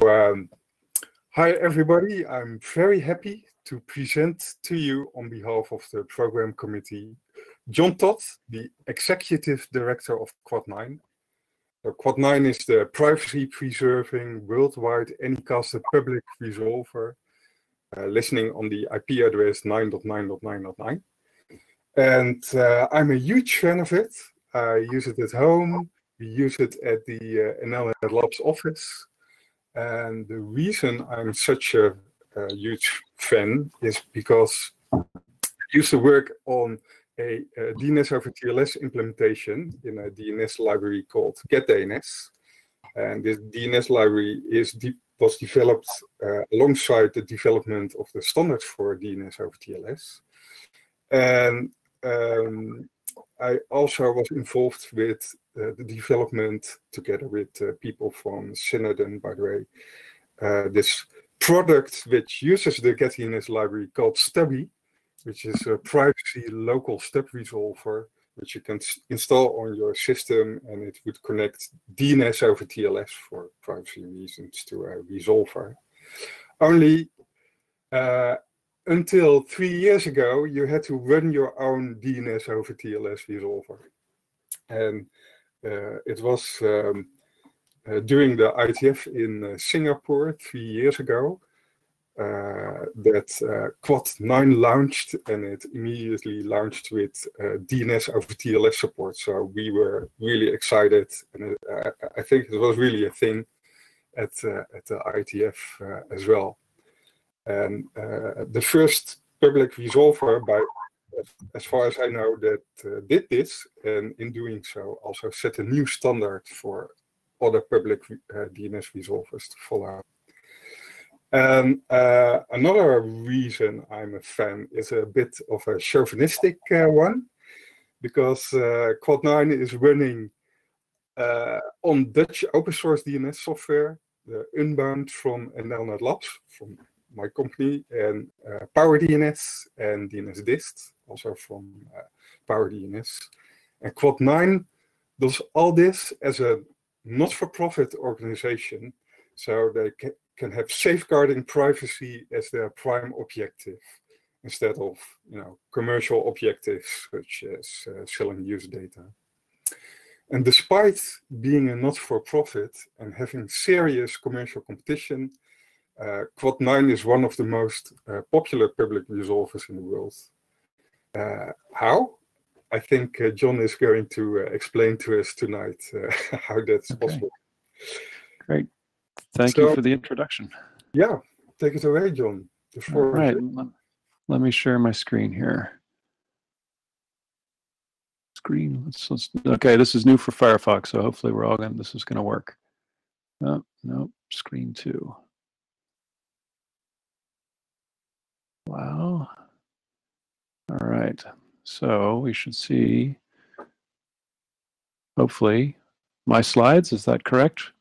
um, hi everybody. I'm very happy to present to you on behalf of the program committee, John Todd, the executive director of Quad9. So Quad9 is the privacy preserving worldwide anycasted public resolver uh, listening on the IP address 9.9.9.9. And uh, I'm a huge fan of it. I use it at home. We use it at the uh, Labs office. And the reason I'm such a, a huge fan is because I used to work on a, a, DNS over TLS implementation in a DNS library called GetDNS. And this DNS library is de was developed uh, alongside the development of the standards for DNS over TLS. And um, I also was involved with uh, the development together with uh, people from Sinodun, by the way. Uh, this product which uses the GetDNS library called Stubby, which is a privacy local stub resolver, which you can install on your system and it would connect DNS over TLS for privacy reasons to a resolver. Only uh, until three years ago, you had to run your own DNS over TLS resolver. And uh, it was um, uh, during the IETF in uh, Singapore three years ago uh, that uh, Quad 9 launched and it immediately launched with uh, DNS over TLS support. So we were really excited and I think it was really a thing at, at the IETF as well. And uh, the first public resolver, by as far as I know, that uh, did this, and in doing so, also set a new standard for other public uh, DNS resolvers to follow. And uh, another reason I'm a fan is a bit of a chauvinistic uh, one, because uh, Quad9 is running on Dutch open source DNS software, the Unbound from NLNet Labs, from my company, and uh, PowerDNS and dnsdist, also from uh, PowerDNS. And Quad9 does all this as a not-for-profit organization, so they ca can have safeguarding privacy as their prime objective instead of you know commercial objectives such as uh, selling user data. And despite being a not-for-profit and having serious commercial competition, uh, Quad 9 is one of the most uh, popular public resolvers in the world. Uh, how? I think uh, John is going to uh, explain to us tonight uh, how that's okay. possible. Great. Thank so, you for the introduction. Yeah, take it away, John. All right. Let me share my screen here. Screen. Let's, let's, okay, this is new for Firefox, so hopefully we're all going. This is going to work. Oh, no, screen two. Wow. All right. So we should see, hopefully, my slides. Is that correct?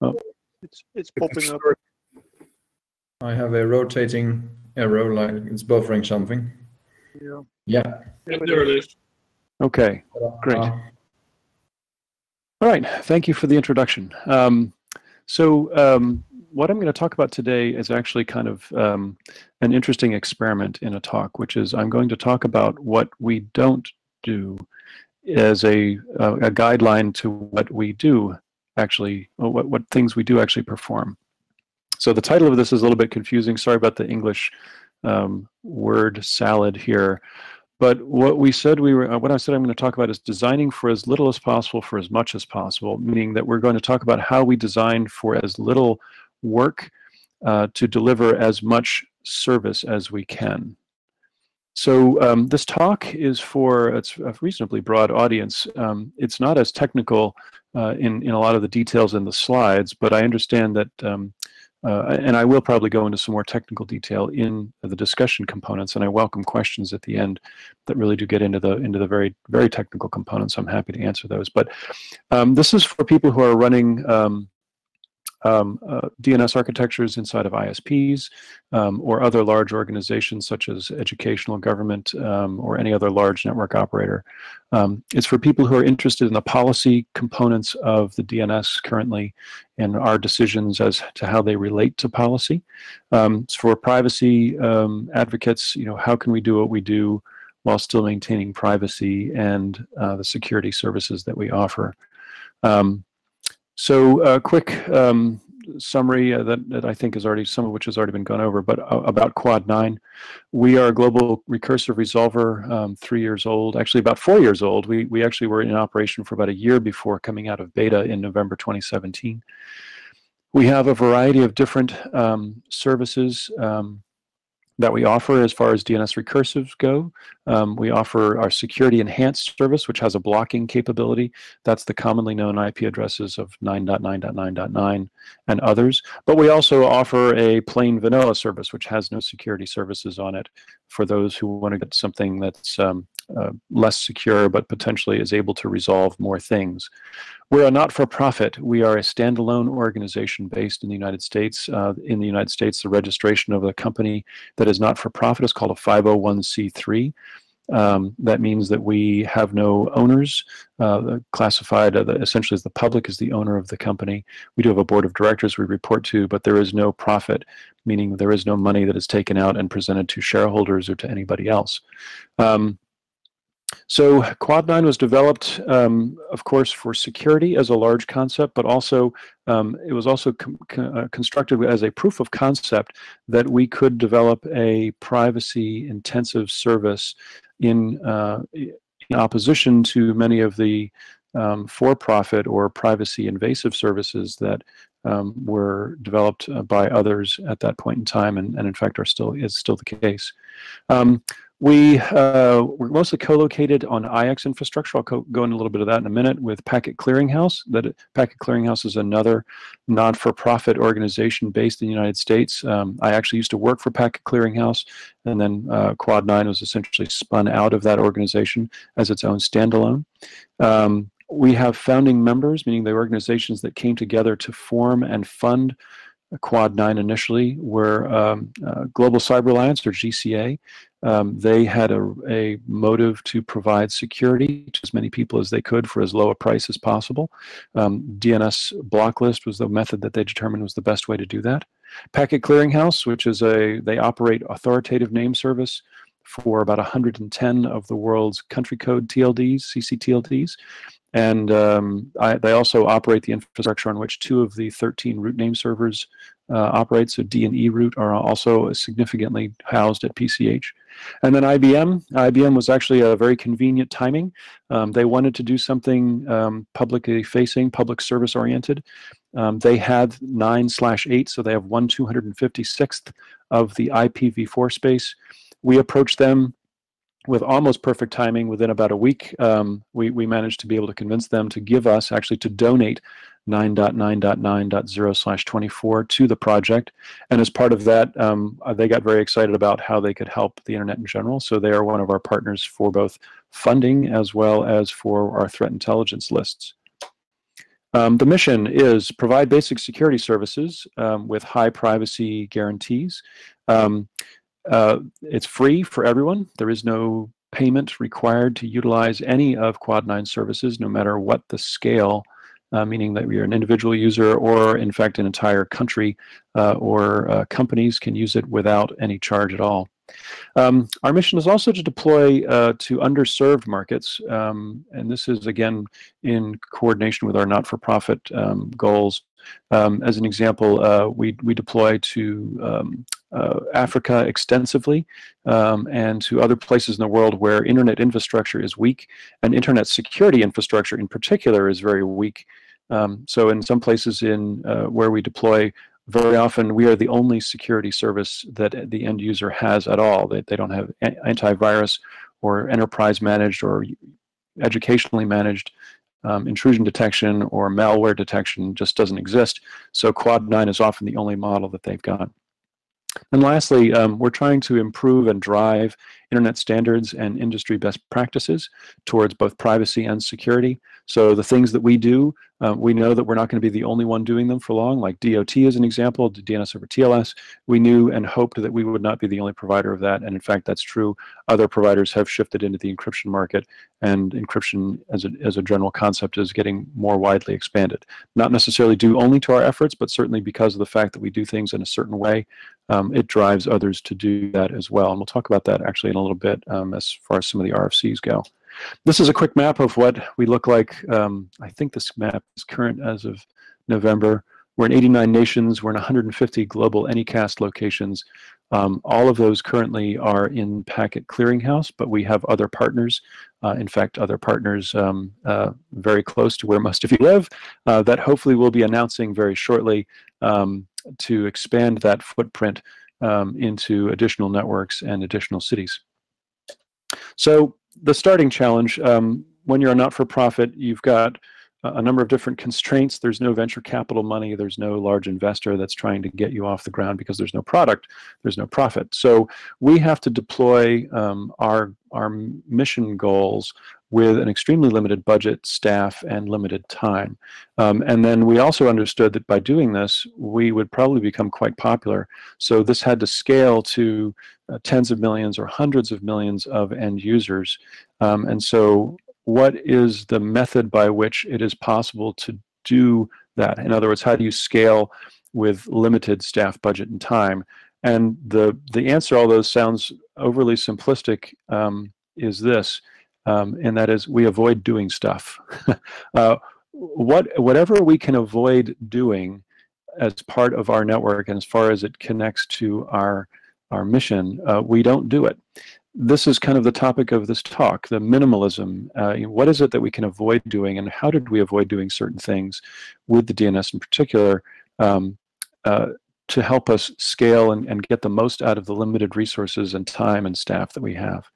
Oh. It's, it's popping up. I have a rotating arrow, like it's buffering something. Yeah. Yeah. there it is. Okay, great. Uh, All right, thank you for the introduction. Um, so um, what I'm going to talk about today is actually kind of um, an interesting experiment in a talk, which is I'm going to talk about what we don't do as a, a, guideline to what we do actually, what, what things we do actually perform. So the title of this is a little bit confusing. Sorry about the English um, word salad here. But what we said we were, uh, what I said I'm going to talk about is designing for as little as possible for as much as possible, meaning that we're going to talk about how we design for as little work uh, to deliver as much service as we can. So um, this talk is for it's a reasonably broad audience. Um, it's not as technical uh, in in a lot of the details in the slides, but I understand that, um, uh, and I will probably go into some more technical detail in the discussion components. And I welcome questions at the end that really do get into the into the very very technical components. I'm happy to answer those. But um, this is for people who are running um, uh, DNS architectures inside of ISPs um, or other large organizations such as educational government um, or any other large network operator. Um, it's for people who are interested in the policy components of the DNS currently and our decisions as to how they relate to policy. Um, it's for privacy um, advocates, you know, how can we do what we do while still maintaining privacy and uh, the security services that we offer. Um, so a quick um, summary uh, that, that I think is already, some of which has already been gone over, but uh, about Quad 9. We are a global recursive resolver, um, three years old, actually about four years old. We, we actually were in operation for about a year before coming out of beta in November 2017. We have a variety of different um, services. Um, that we offer as far as DNS recursives go. Um, we offer our security enhanced service, which has a blocking capability. That's the commonly known IP addresses of 9.9.9.9 and others. But we also offer a plain vanilla service, which has no security services on it for those who want to get something that's um, uh, less secure but potentially is able to resolve more things. We're a not-for-profit. We are a standalone organization based in the United States. Uh, in the United States, the registration of a company that is not-for-profit is called a 501c3. Um, that means that we have no owners, uh, classified uh, essentially as the public is the owner of the company. We do have a board of directors we report to, but there is no profit, meaning there is no money that is taken out and presented to shareholders or to anybody else. Um, so Quad 9 was developed, um, of course, for security as a large concept, but also um, it was also uh, constructed as a proof of concept that we could develop a privacy-intensive service in, uh, in, opposition to many of the um, for-profit or privacy-invasive services that um, were developed uh, by others at that point in time, and, and in fact are still is still the case. We, uh, we're mostly co-located on IX infrastructure. I'll co go into a little bit of that in a minute with Packet Clearinghouse. That Packet Clearinghouse is another non-for-profit organization based in the United States. Um, I actually used to work for Packet Clearinghouse, and then uh, Quad 9 was essentially spun out of that organization as its own standalone. Um, we have founding members, meaning the organizations that came together to form and fund Quad 9 initially were um, uh, Global Cyber Alliance, or GCA. Um, they had a, a, motive to provide security to as many people as they could for as low a price as possible. Um, DNS blocklist was the method that they determined was the best way to do that. Packet Clearinghouse, which is a, they operate authoritative name service for about 110 of the world's country code TLDs, CCTLDs. And um, I, they also operate the infrastructure on which two of the 13 root name servers uh, operate. So D and E root are also significantly housed at PCH. And then IBM. IBM was actually a very convenient timing. Um, they wanted to do something um, publicly facing, public service oriented. Um, they had 9 slash 8, so they have 1 256th of the IPv4 space. We approached them with almost perfect timing within about a week. Um, we, we managed to be able to convince them to give us actually to donate 9.9.9.0 slash 24 to the project. And as part of that um, uh, they got very excited about how they could help the internet in general. So they are one of our partners for both funding as well as for our threat intelligence lists. Um, the mission is provide basic security services um, with high privacy guarantees. Um, uh, it's free for everyone. There is no payment required to utilize any of Quad 9 services, no matter what the scale, uh, meaning that you're an individual user or, in fact, an entire country uh, or uh, companies can use it without any charge at all. Um, our mission is also to deploy uh, to underserved markets, um, and this is again in coordination with our not-for-profit um, goals. Um, as an example, uh, we we deploy to um, uh, Africa extensively um, and to other places in the world where internet infrastructure is weak and internet security infrastructure in particular is very weak. Um, so in some places in uh, where we deploy, very often we are the only security service that the end user has at all. They, they don't have antivirus or enterprise managed or educationally managed um, intrusion detection or malware detection just doesn't exist. So Quad 9 is often the only model that they've got. And lastly, um, we're trying to improve and drive internet standards and industry best practices towards both privacy and security. So the things that we do, um, we know that we're not going to be the only one doing them for long, like DOT is an example, DNS over TLS. We knew and hoped that we would not be the only provider of that, and in fact, that's true. Other providers have shifted into the encryption market, and encryption as a, as a general concept is getting more widely expanded. Not necessarily due only to our efforts, but certainly because of the fact that we do things in a certain way, um, it drives others to do that as well. And we'll talk about that actually in a little bit um, as far as some of the RFCs go. This is a quick map of what we look like. Um, I think this map is current as of November. We're in 89 nations. We're in 150 global Anycast locations. Um, all of those currently are in Packet Clearinghouse, but we have other partners. Uh, in fact, other partners um, uh, very close to where most of you live uh, that hopefully we'll be announcing very shortly um, to expand that footprint um, into additional networks and additional cities. So the starting challenge, um, when you're a not-for-profit, you've got a number of different constraints. There's no venture capital money. There's no large investor that's trying to get you off the ground because there's no product. There's no profit. So we have to deploy um, our our mission goals with an extremely limited budget, staff, and limited time. Um, and then we also understood that by doing this, we would probably become quite popular. So this had to scale to uh, tens of millions or hundreds of millions of end users. Um, and so what is the method by which it is possible to do that? In other words, how do you scale with limited staff budget and time? And the, the answer, although sounds overly simplistic, um, is this um, and that is we avoid doing stuff. uh, what whatever we can avoid doing as part of our network and as far as it connects to our our mission, uh, we don't do it. This is kind of the topic of this talk, the minimalism. Uh, what is it that we can avoid doing, and how did we avoid doing certain things with the DNS in particular um, uh, to help us scale and, and get the most out of the limited resources and time and staff that we have.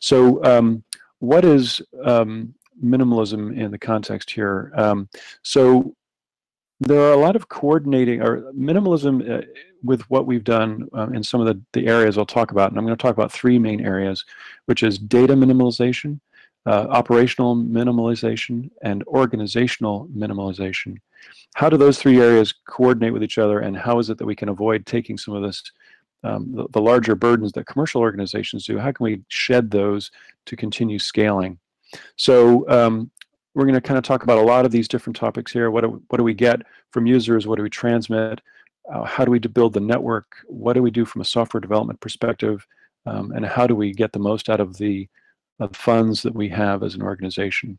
So um, what is um, minimalism in the context here? Um, so there are a lot of coordinating or minimalism uh, with what we've done um, in some of the, the areas I'll talk about. And I'm going to talk about three main areas, which is data minimalization, uh, operational minimalization, and organizational minimalization. How do those three areas coordinate with each other, and how is it that we can avoid taking some of this um, the, the, larger burdens that commercial organizations do, how can we shed those to continue scaling? So um, we're going to kind of talk about a lot of these different topics here. What do, what do we get from users? What do we transmit? Uh, how do we build the network? What do we do from a software development perspective? Um, and how do we get the most out of the, funds that we have as an organization?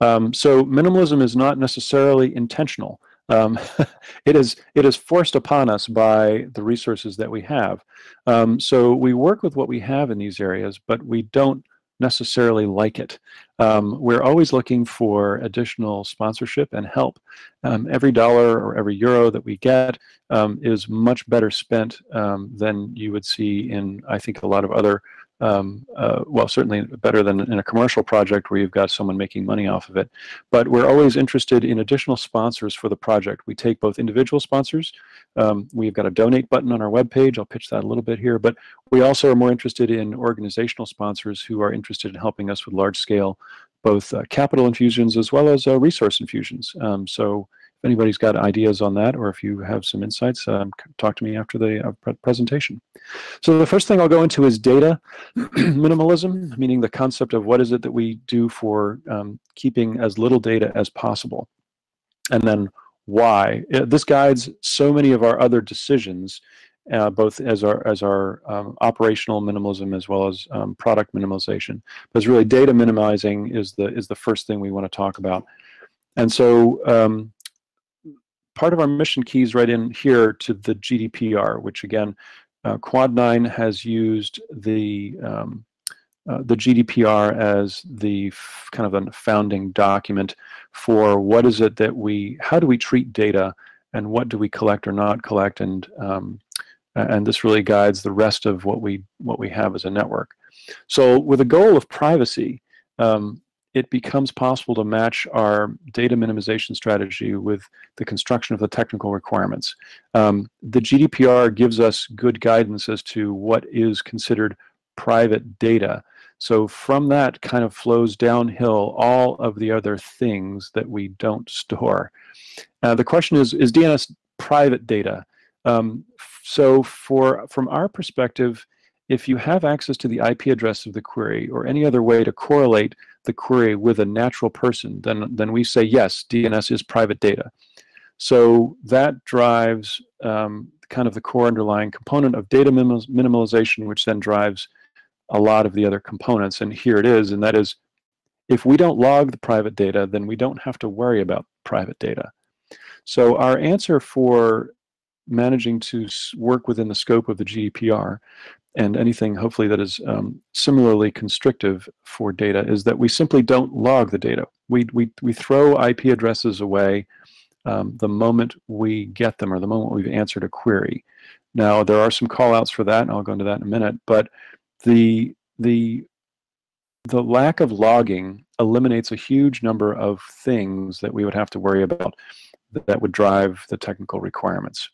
Um, so minimalism is not necessarily intentional. Um, it is it is forced upon us by the resources that we have. Um, so we work with what we have in these areas, but we don't necessarily like it. Um, we're always looking for additional sponsorship and help. Um, every dollar or every euro that we get um, is much better spent um, than you would see in, I think, a lot of other um, uh, well, certainly better than in a commercial project where you've got someone making money off of it. But we're always interested in additional sponsors for the project. We take both individual sponsors. Um, we've got a donate button on our webpage. I'll pitch that a little bit here. But we also are more interested in organizational sponsors who are interested in helping us with large scale, both uh, capital infusions as well as uh, resource infusions. Um, so anybody's got ideas on that or if you have some insights, um, talk to me after the uh, pre presentation. So the first thing I'll go into is data minimalism, meaning the concept of what is it that we do for um, keeping as little data as possible. And then why. Uh, this guides so many of our other decisions, uh, both as our as our um, operational minimalism as well as um, product minimalization. Because really, data minimizing is the is the first thing we want to talk about. And so um, part of our mission keys right in here to the GDPR, which again, uh, Quad 9 has used the um, uh, the GDPR as the kind of a founding document for what is it that we, how do we treat data and what do we collect or not collect and um, and this really guides the rest of what we what we have as a network. So with a goal of privacy, um, it becomes possible to match our data minimization strategy with the construction of the technical requirements. Um, the GDPR gives us good guidance as to what is considered private data. So from that kind of flows downhill all of the other things that we don't store. Uh, the question is, is DNS private data? Um, so for from our perspective, if you have access to the IP address of the query or any other way to correlate the query with a natural person, then, then we say, yes, DNS is private data. So that drives um, kind of the core underlying component of data minimalization, which then drives a lot of the other components. And here it is, and that is, if we don't log the private data, then we don't have to worry about private data. So our answer for managing to work within the scope of the GDPR and anything hopefully that is um, similarly constrictive for data is that we simply don't log the data. We, we, we throw IP addresses away um, the moment we get them or the moment we've answered a query. Now, there are some callouts for that, and I'll go into that in a minute, but the, the, the lack of logging eliminates a huge number of things that we would have to worry about that would drive the technical requirements.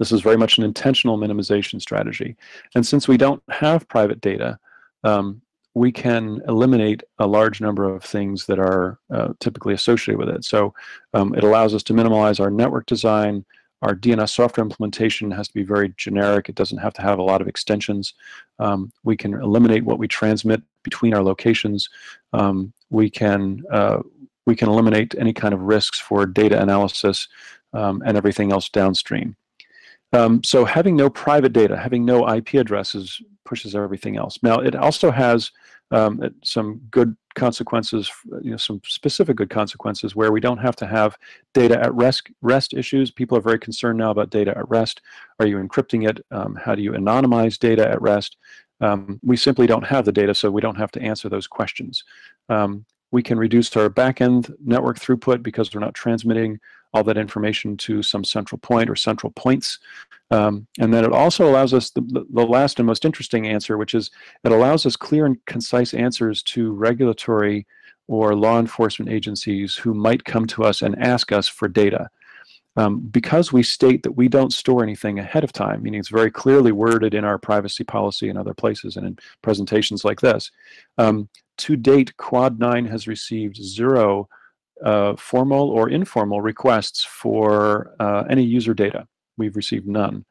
This is very much an intentional minimization strategy. And since we don't have private data, um, we can eliminate a large number of things that are uh, typically associated with it. So um, it allows us to minimize our network design. Our DNS software implementation has to be very generic. It doesn't have to have a lot of extensions. Um, we can eliminate what we transmit between our locations. Um, we can uh, we can eliminate any kind of risks for data analysis um, and everything else downstream. Um, so having no private data, having no IP addresses pushes everything else. Now it also has um, some good consequences, you know, some specific good consequences where we don't have to have data at rest, rest issues. People are very concerned now about data at rest. Are you encrypting it? Um, how do you anonymize data at rest? Um, we simply don't have the data, so we don't have to answer those questions. Um, we can reduce our backend network throughput because we're not transmitting all that information to some central point or central points. Um, and then it also allows us the, the last and most interesting answer, which is it allows us clear and concise answers to regulatory or law enforcement agencies who might come to us and ask us for data. Um, because we state that we don't store anything ahead of time, meaning it's very clearly worded in our privacy policy and other places and in presentations like this, um, to date, Quad 9 has received zero uh, formal or informal requests for uh, any user data. We've received none.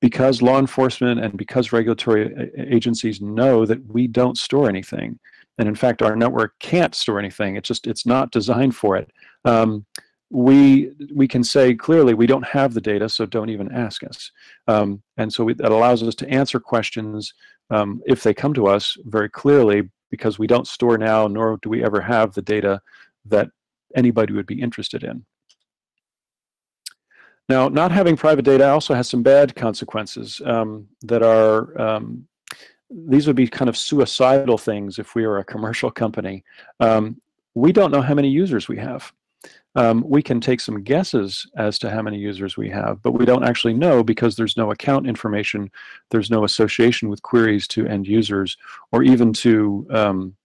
Because law enforcement and because regulatory uh, agencies know that we don't store anything, and in fact our network can't store anything, it's just it's not designed for it. Um, we we can say clearly we don't have the data, so don't even ask us. Um, and so we, that allows us to answer questions um, if they come to us very clearly because we don't store now, nor do we ever have the data that anybody would be interested in. Now, not having private data also has some bad consequences um, that are, um, these would be kind of suicidal things if we were a commercial company. Um, we don't know how many users we have. Um, we can take some guesses as to how many users we have, but we don't actually know because there's no account information, there's no association with queries to end users, or even to um,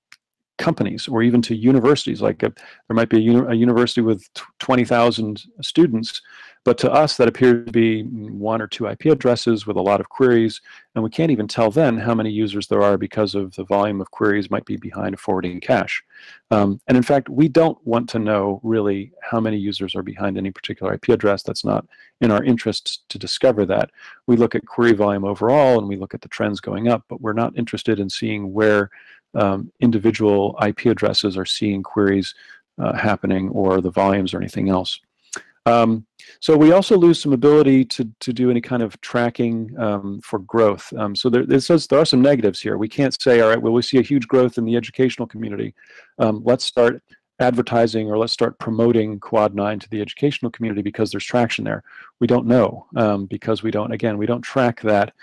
companies or even to universities. Like a, there might be a, uni a university with 20,000 students, but to us that appears to be one or two IP addresses with a lot of queries, and we can't even tell then how many users there are because of the volume of queries might be behind forwarding cache. Um, and in fact, we don't want to know really how many users are behind any particular IP address. That's not in our interest to discover that. We look at query volume overall and we look at the trends going up, but we're not interested in seeing where um, individual IP addresses are seeing queries uh, happening or the volumes or anything else. Um, so we also lose some ability to, to do any kind of tracking um, for growth. Um, so there, it says there are some negatives here. We can't say, all right, well, we see a huge growth in the educational community. Um, let's start advertising or let's start promoting Quad 9 to the educational community because there's traction there. We don't know um, because we don't, again, we don't track that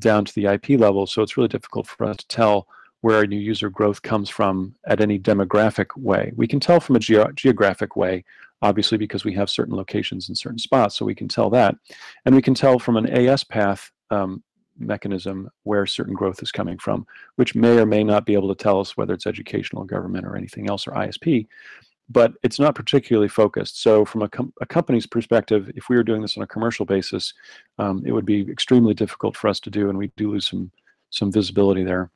down to the IP level. So it's really difficult for us to tell where our new user growth comes from at any demographic way. We can tell from a ge geographic way, obviously because we have certain locations in certain spots, so we can tell that. And we can tell from an AS path um, mechanism where certain growth is coming from, which may or may not be able to tell us whether it's educational, government, or anything else, or ISP. But it's not particularly focused. So, from a, com a company's perspective, if we were doing this on a commercial basis, um, it would be extremely difficult for us to do, and we do lose some some visibility there.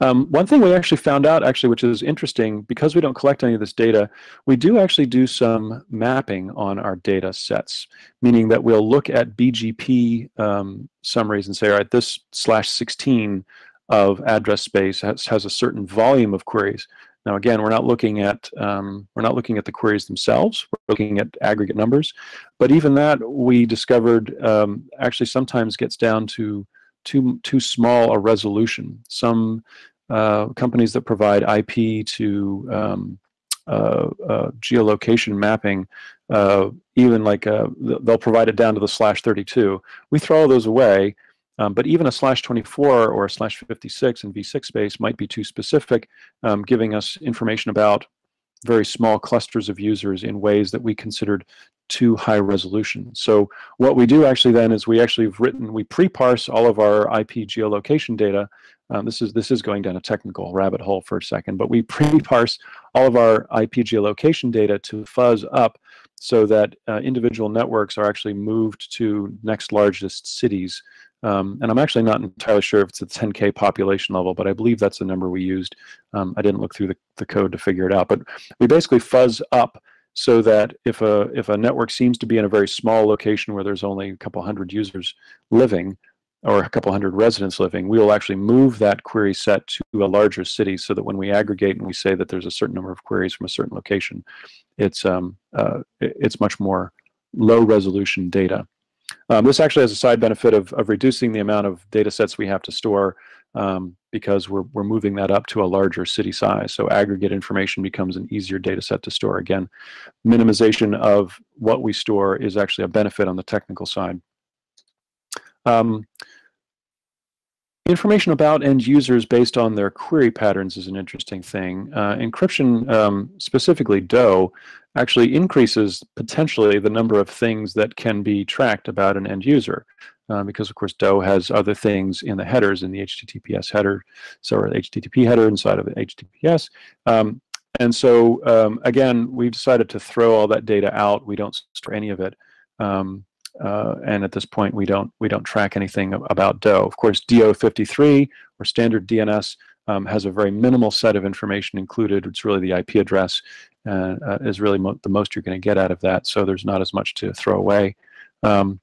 Um, one thing we actually found out, actually, which is interesting, because we don't collect any of this data, we do actually do some mapping on our data sets, meaning that we'll look at BGP um, summaries and say, all right, this slash 16 of address space has, has a certain volume of queries. Now, again, we're not looking at um, we're not looking at the queries themselves. We're looking at aggregate numbers, but even that we discovered um, actually sometimes gets down to too too small a resolution. Some uh, companies that provide IP to um, uh, uh, geolocation mapping, uh, even like uh, they'll provide it down to the slash 32. We throw those away, um, but even a slash 24 or a slash 56 in v6 space might be too specific, um, giving us information about very small clusters of users in ways that we considered too high resolution. So what we do actually then is we actually have written, we pre-parse all of our IP geolocation data. Um, this is this is going down a technical rabbit hole for a second, but we pre-parse all of our IP geolocation data to fuzz up so that uh, individual networks are actually moved to next largest cities um, and I'm actually not entirely sure if it's a 10K population level, but I believe that's the number we used. Um, I didn't look through the, the code to figure it out, but we basically fuzz up so that if a, if a network seems to be in a very small location where there's only a couple hundred users living, or a couple hundred residents living, we will actually move that query set to a larger city so that when we aggregate and we say that there's a certain number of queries from a certain location, it's, um, uh, it's much more low resolution data. Um, this actually has a side benefit of, of reducing the amount of data sets we have to store um, because we're, we're moving that up to a larger city size. So aggregate information becomes an easier data set to store. Again, minimization of what we store is actually a benefit on the technical side. Um, Information about end users based on their query patterns is an interesting thing. Uh, encryption, um, specifically DoH, actually increases potentially the number of things that can be tracked about an end user. Uh, because of course DoH has other things in the headers in the HTTPS header, so or HTTP header inside of the HTTPS. Um, and so um, again, we've decided to throw all that data out. We don't store any of it. Um, uh, and at this point we don't we don't track anything about DoH. Of course, DO53 or standard DNS um, has a very minimal set of information included. It's really the IP address uh, uh, is really mo the most you're going to get out of that. So there's not as much to throw away. Um,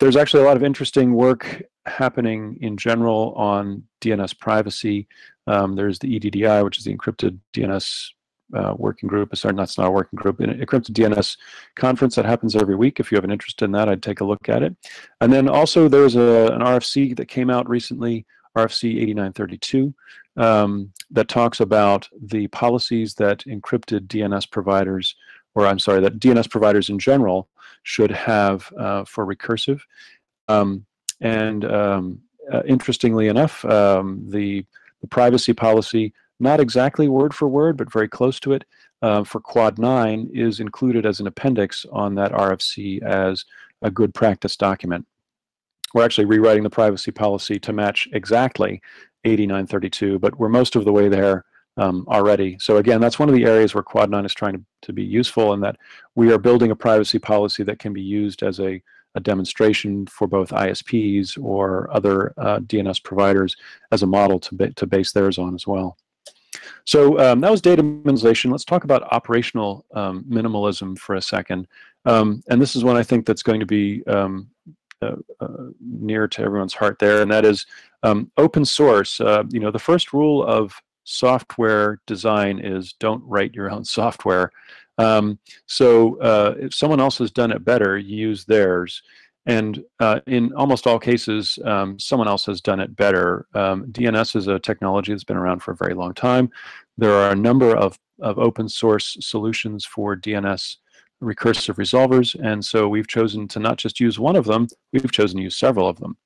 there's actually a lot of interesting work happening in general on DNS privacy. Um, there's the EDDI, which is the encrypted DNS uh, working group. Sorry, that's not a working group. An encrypted DNS conference that happens every week. If you have an interest in that, I'd take a look at it. And then also there's a, an RFC that came out recently, RFC 8932, um, that talks about the policies that encrypted DNS providers, or I'm sorry, that DNS providers in general should have uh, for recursive. Um, and um, uh, interestingly enough, um, the, the privacy policy not exactly word for word, but very close to it, uh, for Quad 9 is included as an appendix on that RFC as a good practice document. We're actually rewriting the privacy policy to match exactly 8932, but we're most of the way there um, already. So again, that's one of the areas where Quad 9 is trying to, to be useful in that we are building a privacy policy that can be used as a, a demonstration for both ISPs or other uh, DNS providers as a model to, ba to base theirs on as well. So um, that was data minimization. Let's talk about operational um, minimalism for a second. Um, and this is one I think that's going to be um, uh, uh, near to everyone's heart there, and that is um, open source. Uh, you know, the first rule of software design is don't write your own software. Um, so uh, if someone else has done it better, use theirs. And uh, in almost all cases, um, someone else has done it better. Um, DNS is a technology that's been around for a very long time. There are a number of, of open source solutions for DNS recursive resolvers, and so we've chosen to not just use one of them, we've chosen to use several of them.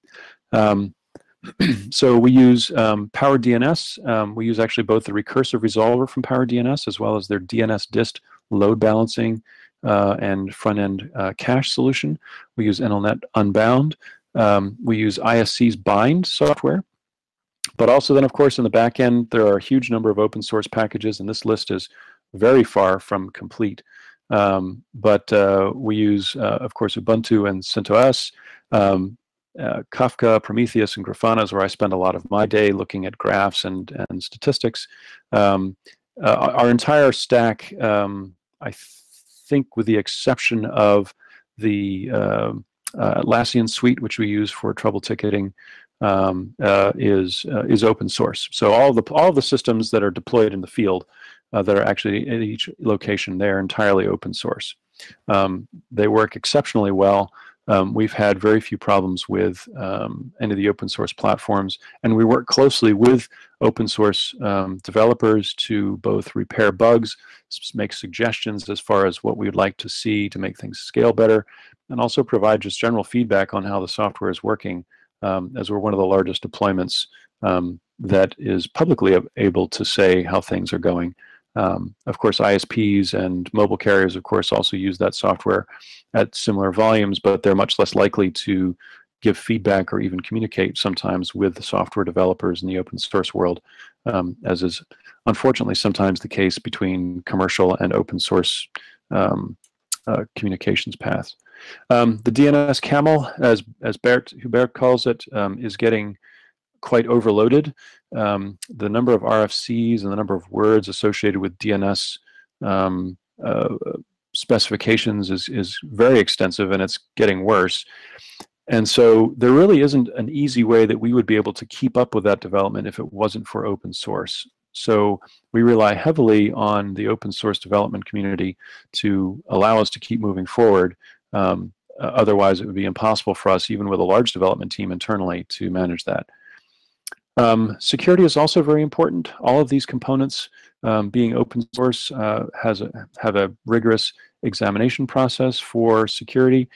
So we use um, PowerDNS. Um, we use actually both the recursive resolver from PowerDNS as well as their dnsdist load balancing uh, and front-end uh, cache solution. We use NLNet Unbound. Um, we use ISC's bind software. But also then, of course, in the back end, there are a huge number of open source packages, and this list is very far from complete. Um, but uh, we use, uh, of course, Ubuntu and CentOS, um, uh, Kafka, Prometheus, and Grafana is where I spend a lot of my day looking at graphs and, and statistics. Um, uh, our entire stack, um, I th think with the exception of the uh, uh, Atlassian suite, which we use for trouble ticketing, um, uh, is uh, is open source. So all the all the systems that are deployed in the field that are actually at each location, they're entirely open source. Um, they work exceptionally well. Um, we've had very few problems with um, any of the open source platforms, and we work closely with open source um, developers to both repair bugs, make suggestions as far as what we would like to see to make things scale better, and also provide just general feedback on how the software is working, um, as we're one of the largest deployments um, that is publicly able to say how things are going. Um, of course, ISPs and mobile carriers, of course, also use that software at similar volumes, but they're much less likely to give feedback or even communicate sometimes with the software developers in the open source world, um, as is unfortunately sometimes the case between commercial and open source um, uh, communications paths. Um, the DNS camel, as, as Bert Hubert calls it, um, is getting quite overloaded. Um, the number of RFCs and the number of words associated with DNS um, uh, specifications is, is very extensive and it's getting worse. And so there really isn't an easy way that we would be able to keep up with that development if it wasn't for open source. So we rely heavily on the open source development community to allow us to keep moving forward. Um, otherwise, it would be impossible for us, even with a large development team internally, to manage that. Um, security is also very important. All of these components, um, being open source, uh, has a, have a rigorous examination process for security.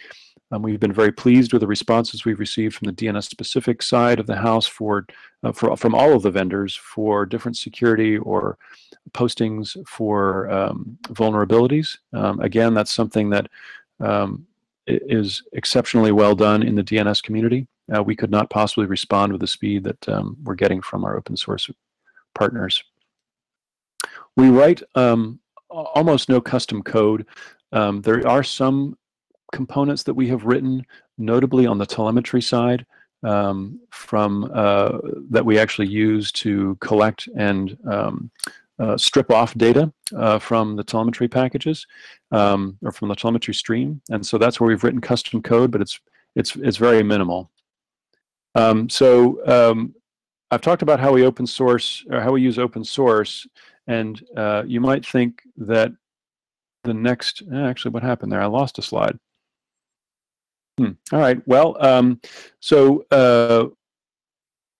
Um, we've been very pleased with the responses we've received from the DNS specific side of the house for, uh, for from all of the vendors for different security or postings for um, vulnerabilities. Um, again, that's something that um, is exceptionally well done in the DNS community. Uh, we could not possibly respond with the speed that um, we're getting from our open source partners. We write um, almost no custom code. Um, there are some components that we have written, notably on the telemetry side, um, from uh, that we actually use to collect and um, uh, strip off data uh, from the telemetry packages um, or from the telemetry stream, and so that's where we've written custom code, but it's it's it's very minimal. Um, so um, I've talked about how we open source or how we use open source, and uh, you might think that the next eh, actually what happened there? I lost a slide. Hmm. All right. Well, um, so uh,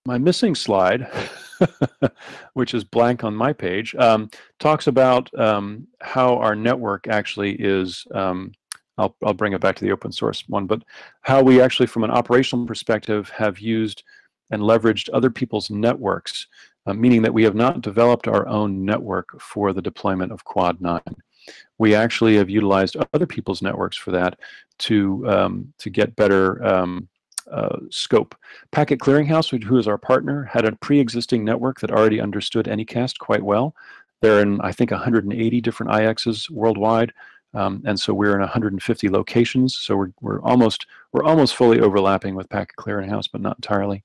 my missing slide, which is blank on my page, um, talks about um, how our network actually is um, I'll, I'll bring it back to the open source one, but how we actually, from an operational perspective, have used and leveraged other people's networks, uh, meaning that we have not developed our own network for the deployment of Quad 9. We actually have utilized other people's networks for that to, um, to get better um, uh, scope. Packet Clearinghouse, who is our partner, had a pre-existing network that already understood Anycast quite well. They're in, I think, 180 different IXs worldwide. Um, and so we're in 150 locations. So we're, we're almost we're almost fully overlapping with Packet Clearinghouse, but not entirely.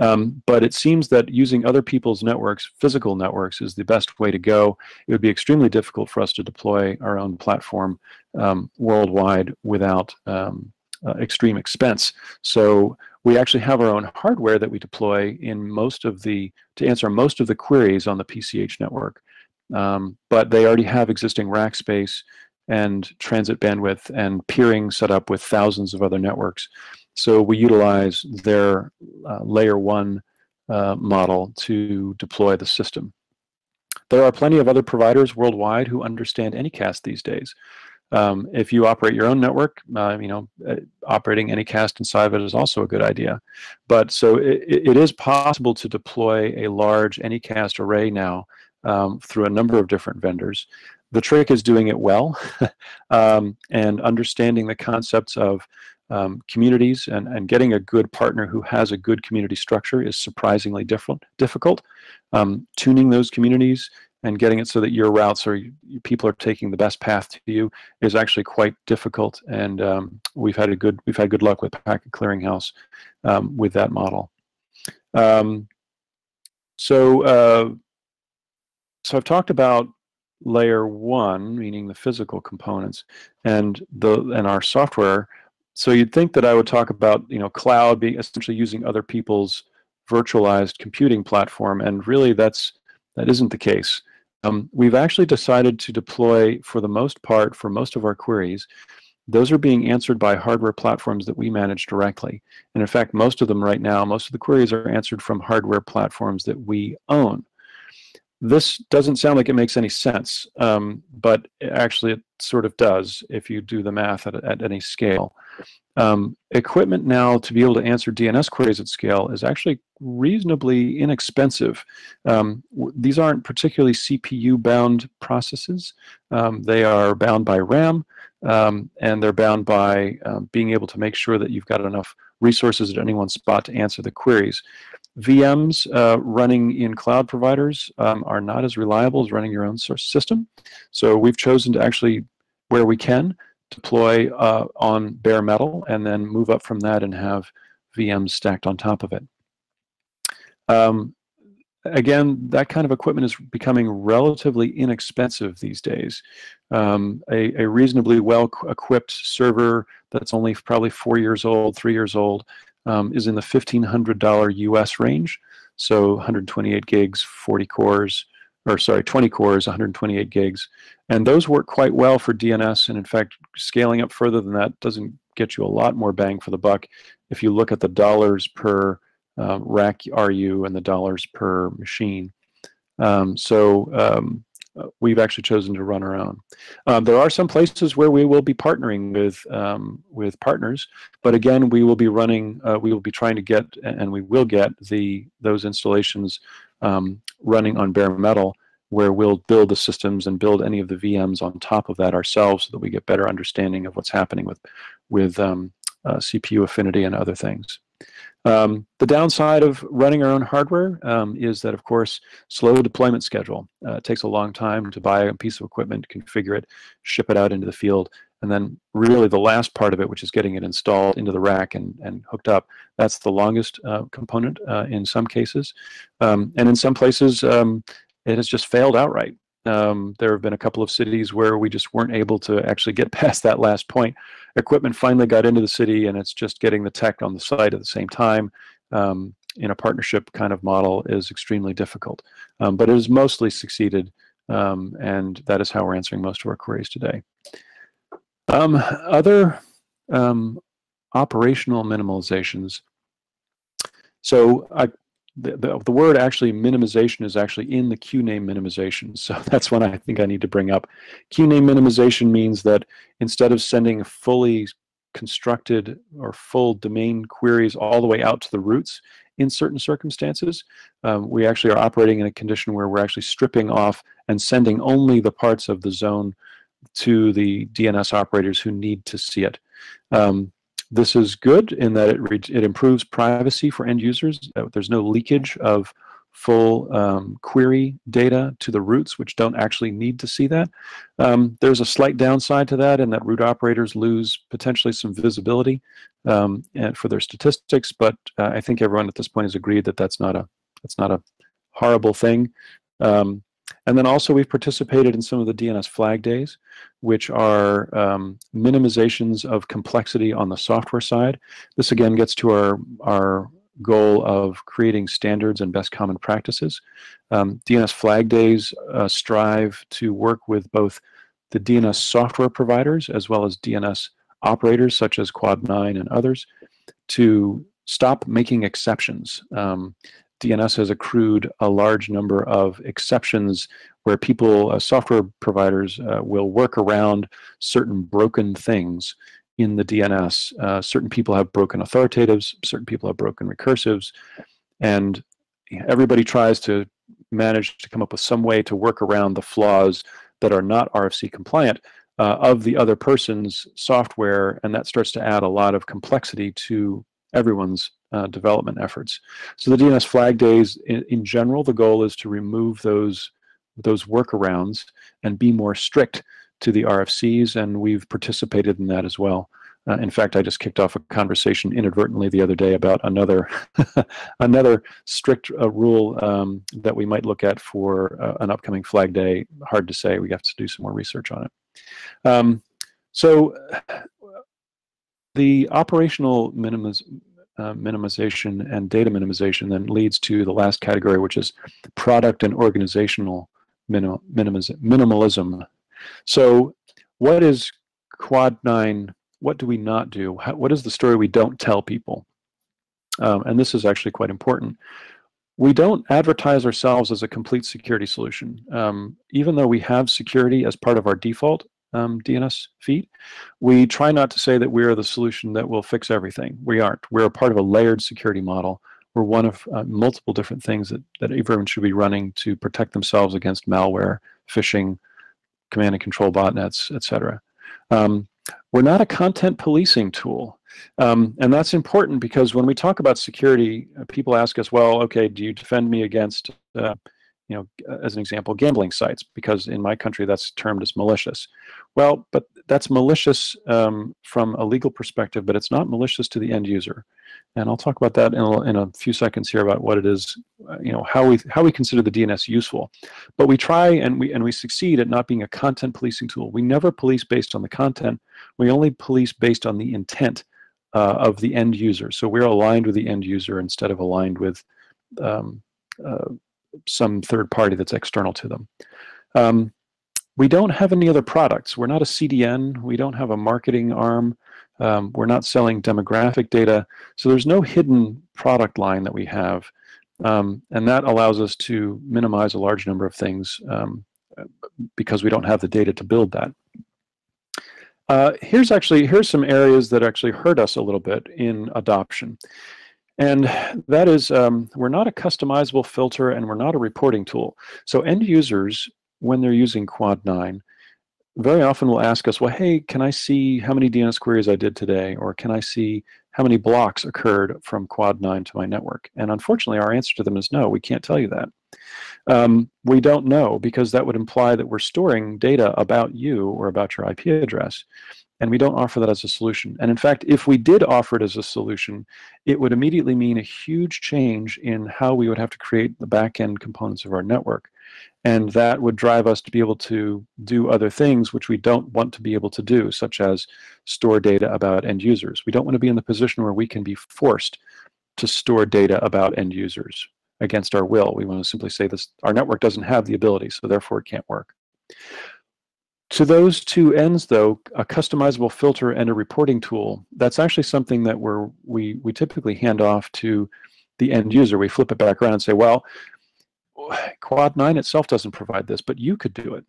Um, but it seems that using other people's networks, physical networks, is the best way to go. It would be extremely difficult for us to deploy our own platform um, worldwide without um, uh, extreme expense. So we actually have our own hardware that we deploy in most of the to answer most of the queries on the PCH network. Um, but they already have existing rack space and transit bandwidth and peering set up with thousands of other networks. So we utilize their uh, layer one uh, model to deploy the system. There are plenty of other providers worldwide who understand Anycast these days. Um, if you operate your own network, uh, you know, uh, operating Anycast inside of it is also a good idea. But so it, it is possible to deploy a large Anycast array now um, through a number of different vendors the trick is doing it well um, and understanding the concepts of um, communities and, and getting a good partner who has a good community structure is surprisingly different, difficult. Um, tuning those communities and getting it so that your routes or people are taking the best path to you is actually quite difficult. And um, we've had a good we've had good luck with Packet Clearinghouse um, with that model. Um, so uh, so I've talked about layer one, meaning the physical components, and the and our software. So you'd think that I would talk about you know cloud being essentially using other people's virtualized computing platform, and really that's that isn't the case. Um, we've actually decided to deploy, for the most part, for most of our queries, those are being answered by hardware platforms that we manage directly. And in fact, most of them right now, most of the queries are answered from hardware platforms that we own. This doesn't sound like it makes any sense, um, but actually it sort of does if you do the math at, at any scale. Um, equipment now to be able to answer DNS queries at scale is actually reasonably inexpensive. Um, these aren't particularly CPU bound processes. Um, they are bound by RAM um, and they're bound by um, being able to make sure that you've got enough resources at any one spot to answer the queries. VMs uh, running in cloud providers um, are not as reliable as running your own source system. So we've chosen to actually, where we can, deploy uh, on bare metal and then move up from that and have VMs stacked on top of it. Um, again, that kind of equipment is becoming relatively inexpensive these days. Um, a, a, reasonably well-equipped server that's only probably four years old, three years old, um, is in the $1,500 US range. So 128 gigs, 40 cores, or sorry, 20 cores, 128 gigs. And those work quite well for DNS. And in fact, scaling up further than that doesn't get you a lot more bang for the buck if you look at the dollars per um, rack RU and the dollars per machine. Um, so um, we've actually chosen to run our own. Um, there are some places where we will be partnering with um, with partners, but again, we will be running. Uh, we will be trying to get, and we will get the those installations um, running on bare metal, where we'll build the systems and build any of the VMs on top of that ourselves, so that we get better understanding of what's happening with with um, uh, CPU affinity and other things. Um, the downside of running our own hardware um, is that, of course, slow deployment schedule. Uh, it takes a long time to buy a piece of equipment, configure it, ship it out into the field, and then really the last part of it, which is getting it installed into the rack and, and hooked up, that's the longest uh, component uh, in some cases. Um, and in some places, um, it has just failed outright. Um, there have been a couple of cities where we just weren't able to actually get past that last point. Equipment finally got into the city, and it's just getting the tech on the site at the same time um, in a partnership kind of model is extremely difficult. Um, but it has mostly succeeded, um, and that is how we're answering most of our queries today. Um, other um, operational minimalizations. So I the, the, word actually minimization is actually in the QName minimization. So that's one I think I need to bring up. QName minimization means that instead of sending fully constructed or full domain queries all the way out to the roots in certain circumstances, um, we actually are operating in a condition where we're actually stripping off and sending only the parts of the zone to the DNS operators who need to see it. Um, this is good in that it, it improves privacy for end users. Uh, there's no leakage of full um, query data to the roots, which don't actually need to see that. Um, there's a slight downside to that in that root operators lose potentially some visibility um, for their statistics, but uh, I think everyone at this point has agreed that that's not a, that's not a horrible thing. Um, and then also we've participated in some of the DNS flag days, which are um, minimizations of complexity on the software side. This again gets to our, our goal of creating standards and best common practices. Um, DNS flag days uh, strive to work with both the DNS software providers as well as DNS operators such as Quad9 and others to stop making exceptions. Um, DNS has accrued a large number of exceptions where people, uh, software providers, uh, will work around certain broken things in the DNS. Uh, certain people have broken authoritatives, certain people have broken recursives, and everybody tries to manage to come up with some way to work around the flaws that are not RFC compliant. uh, of the other person's software, and that starts to add a lot of complexity to everyone's uh, development efforts. So the DNS flag days, in, in, general, the goal is to remove those those workarounds and be more strict to the RFCs, and we've participated in that as well. Uh, in fact, I just kicked off a conversation inadvertently the other day about another another strict uh, rule um, that we might look at for uh, an upcoming Flag Day. Hard to say. We have to do some more research on it. Um, so the operational minimiz uh, minimization and data minimization then leads to the last category, which is product and organizational minim minimalism. So what is Quad 9 what do we not do? How, what is the story we don't tell people? Um, and this is actually quite important. We don't advertise ourselves as a complete security solution. Um, even though we have security as part of our default um, DNS feed, we try not to say that we are the solution that will fix everything. We aren't. We're a part of a layered security model. We're one of uh, multiple different things that, that everyone should be running to protect themselves against malware, phishing, command and control botnets, etc. Um, we're not a content policing tool. Um, and that's important because when we talk about security, uh, people ask us, well, okay, do you defend me against, uh, you know, as an example, gambling sites? Because in my country, that's termed as malicious. Well, but that's malicious um, from a legal perspective, but it's not malicious to the end user. And I'll talk about that in a, in a few seconds here about what it is, uh, you know, how we how we consider the DNS useful. But we try and we and we succeed at not being a content policing tool. We never police based on the content. We only police based on the intent uh, of the end user. So we're aligned with the end user instead of aligned with um, uh, some third party that's external to them. Um, we don't have any other products. We're not a CDN. We don't have a marketing arm. Um, we're not selling demographic data. So there's no hidden product line that we have. Um, and that allows us to minimize a large number of things um, because we don't have the data to build that. Uh, here's actually, here's some areas that actually hurt us a little bit in adoption. And that is, um, we're not a customizable filter and we're not a reporting tool. So end users, when they're using Quad 9, very often will ask us, well, hey, can I see how many DNS queries I did today? Or can I see how many blocks occurred from Quad 9 to my network? And unfortunately, our answer to them is no, we can't tell you that. Um, we don't know because that would imply that we're storing data about you or about your IP address. And we don't offer that as a solution. And in fact, if we did offer it as a solution, it would immediately mean a huge change in how we would have to create the back-end components of our network. And that would drive us to be able to do other things which we don't want to be able to do, such as store data about end users. We don't want to be in the position where we can be forced to store data about end users against our will. We want to simply say this, our network doesn't have the ability, so therefore it can't work. To those two ends, though, a customizable filter and a reporting tool, that's actually something that we're, we, we typically hand off to the end user. We flip it back around and say, well, Quad 9 itself doesn't provide this, but you could do it.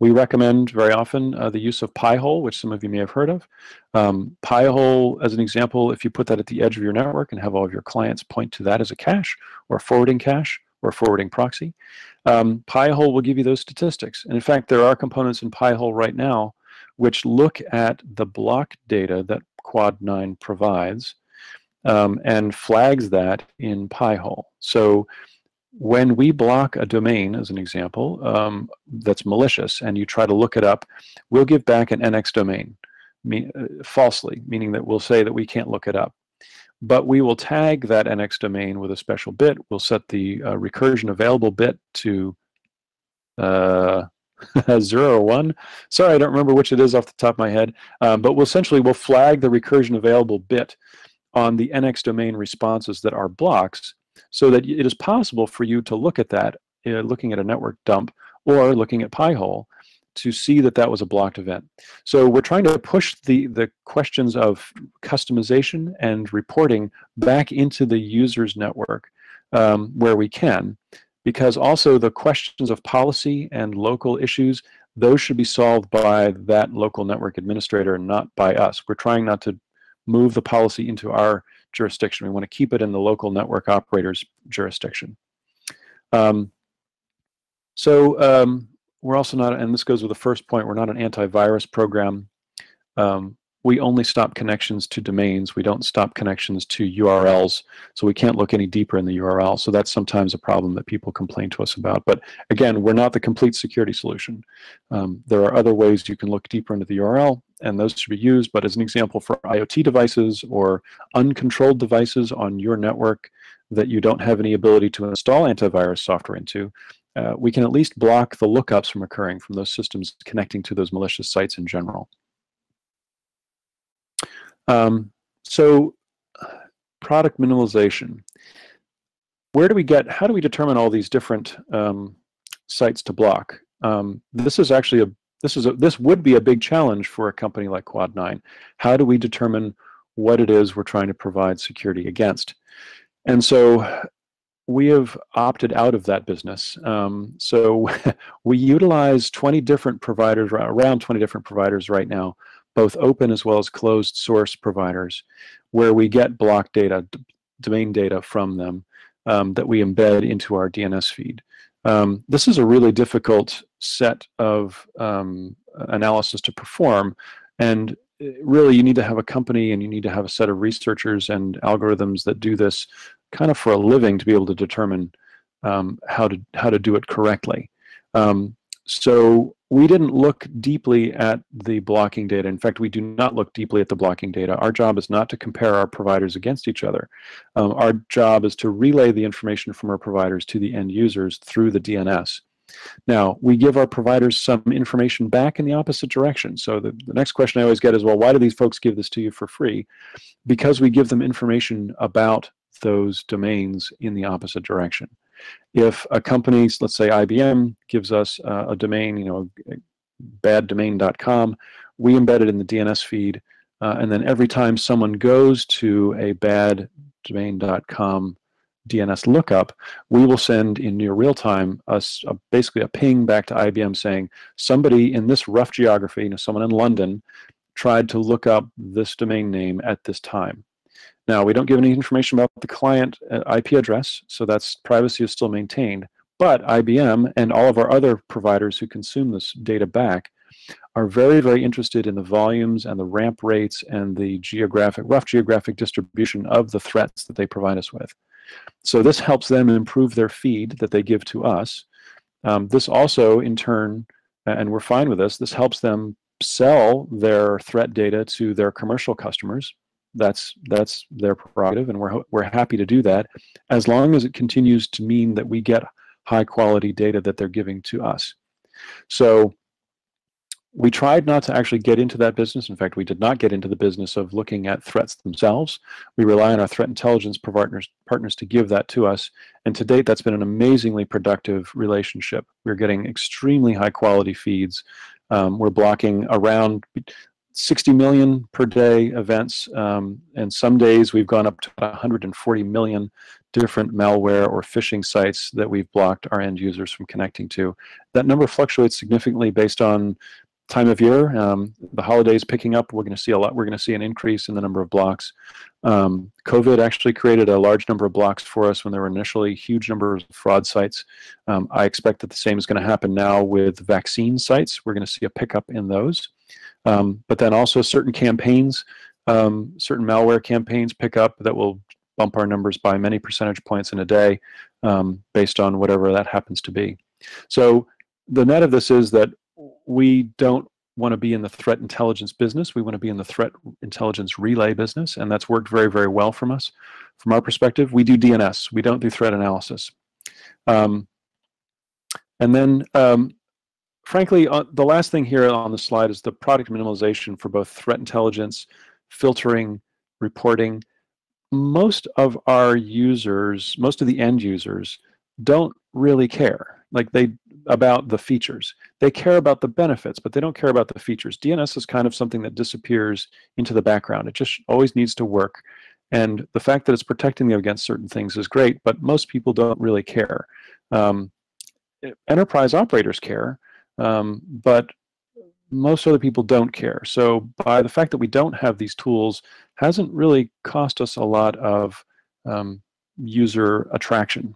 We recommend very often uh, the use of Pi-hole, which some of you may have heard of. Um, Pi-hole, as an example, if you put that at the edge of your network and have all of your clients point to that as a cache or forwarding cache or forwarding proxy, um, Pi-hole will give you those statistics. And in fact, there are components in Pi-hole right now which look at the block data that Quad 9 provides um, and flags that in Pi-hole. So when we block a domain, as an example, um, that's malicious, and you try to look it up, we'll give back an NX domain uh, falsely, meaning that we'll say that we can't look it up. But we will tag that NX domain with a special bit. We'll set the uh, recursion available bit to uh, zero or one. Sorry, I don't remember which it is off the top of my head. Um, but we'll essentially we'll flag the recursion available bit on the NX domain responses that are blocks so that it is possible for you to look at that, uh, looking at a network dump or looking at Pi-hole to see that that was a blocked event. So we're trying to push the, the questions of customization and reporting back into the user's network um, where we can, because also the questions of policy and local issues, those should be solved by that local network administrator, and not by us. We're trying not to move the policy into our jurisdiction. We want to keep it in the local network operator's jurisdiction. Um, so um, we're also not, and this goes with the first point, we're not an antivirus program. Um, we only stop connections to domains. We don't stop connections to URLs. So we can't look any deeper in the URL. So that's sometimes a problem that people complain to us about. But again, we're not the complete security solution. Um, there are other ways you can look deeper into the URL, and those should be used. But as an example, for IoT devices or uncontrolled devices on your network that you don't have any ability to install antivirus software into, uh, we can at least block the lookups from occurring from those systems connecting to those malicious sites in general. Um, so product minimalization. Where do we get, how do we determine all these different um, sites to block? Um, this is actually a, this is a, this would be a big challenge for a company like Quad9. How do we determine what it is we're trying to provide security against? And so we have opted out of that business. Um, so we utilize 20 different providers, around 20 different providers right now both open as well as closed source providers, where we get block data, domain data from them um, that we embed into our DNS feed. Um, this is a really difficult set of um, analysis to perform, and uh, really you need to have a company and you need to have a set of researchers and algorithms that do this kind of for a living to be able to determine um, how to how to do it correctly. Um, so we didn't look deeply at the blocking data. In fact, we do not look deeply at the blocking data. Our job is not to compare our providers against each other. Um, our job is to relay the information from our providers to the end users through the DNS. Now, we give our providers some information back in the opposite direction. So the, the next question I always get is, well, why do these folks give this to you for free? Because we give them information about those domains in the opposite direction. If a company, let's say IBM, gives us uh, a domain, you know, baddomain.com, we embed it in the DNS feed, uh, and then every time someone goes to a baddomain.com DNS lookup, we will send in near real time us basically a ping back to IBM saying somebody in this rough geography, you know, someone in London, tried to look up this domain name at this time. Now, we don't give any information about the client uh, IP address, so that's privacy is still maintained. But IBM and all of our other providers who consume this data back are very, very interested in the volumes and the ramp rates and the geographic, rough geographic distribution of the threats that they provide us with. So this helps them improve their feed that they give to us. Um, this also, in turn, and we're fine with this, this helps them sell their threat data to their commercial customers that's that's their prerogative, and we're we're happy to do that, as long as it continues to mean that we get high quality data that they're giving to us. So we tried not to actually get into that business. In fact, we did not get into the business of looking at threats themselves. We rely on our threat intelligence partners, partners to give that to us. And to date, that's been an amazingly productive relationship. We're getting extremely high quality feeds. Um, we're blocking around 60 million per day events, um, and some days we've gone up to 140 million different malware or phishing sites that we've blocked our end users from connecting to. That number fluctuates significantly based on time of year. Um, the holidays picking up, we're going to see a lot. We're going to see an increase in the number of blocks. Um, COVID actually created a large number of blocks for us when there were initially huge numbers of fraud sites. Um, I expect that the same is going to happen now with vaccine sites. We're going to see a pickup in those. Um, but then also certain campaigns, um, certain malware campaigns pick up that will bump our numbers by many percentage points in a day um, based on whatever that happens to be. So the net of this is that we don't want to be in the threat intelligence business. We want to be in the threat intelligence relay business, and that's worked very, very well from us. From our perspective, we do DNS. We don't do threat analysis. Um, and then um, frankly, uh, the last thing here on the slide is the product minimalization for both threat intelligence, filtering, reporting. Most of our users, most of the end users, don't really care like they about the features. They care about the benefits, but they don't care about the features. DNS is kind of something that disappears into the background. It just always needs to work. And the fact that it's protecting them against certain things is great, but most people don't really care. Um, enterprise operators care, um, but most other people don't care. So by the fact that we don't have these tools hasn't really cost us a lot of um, user attraction.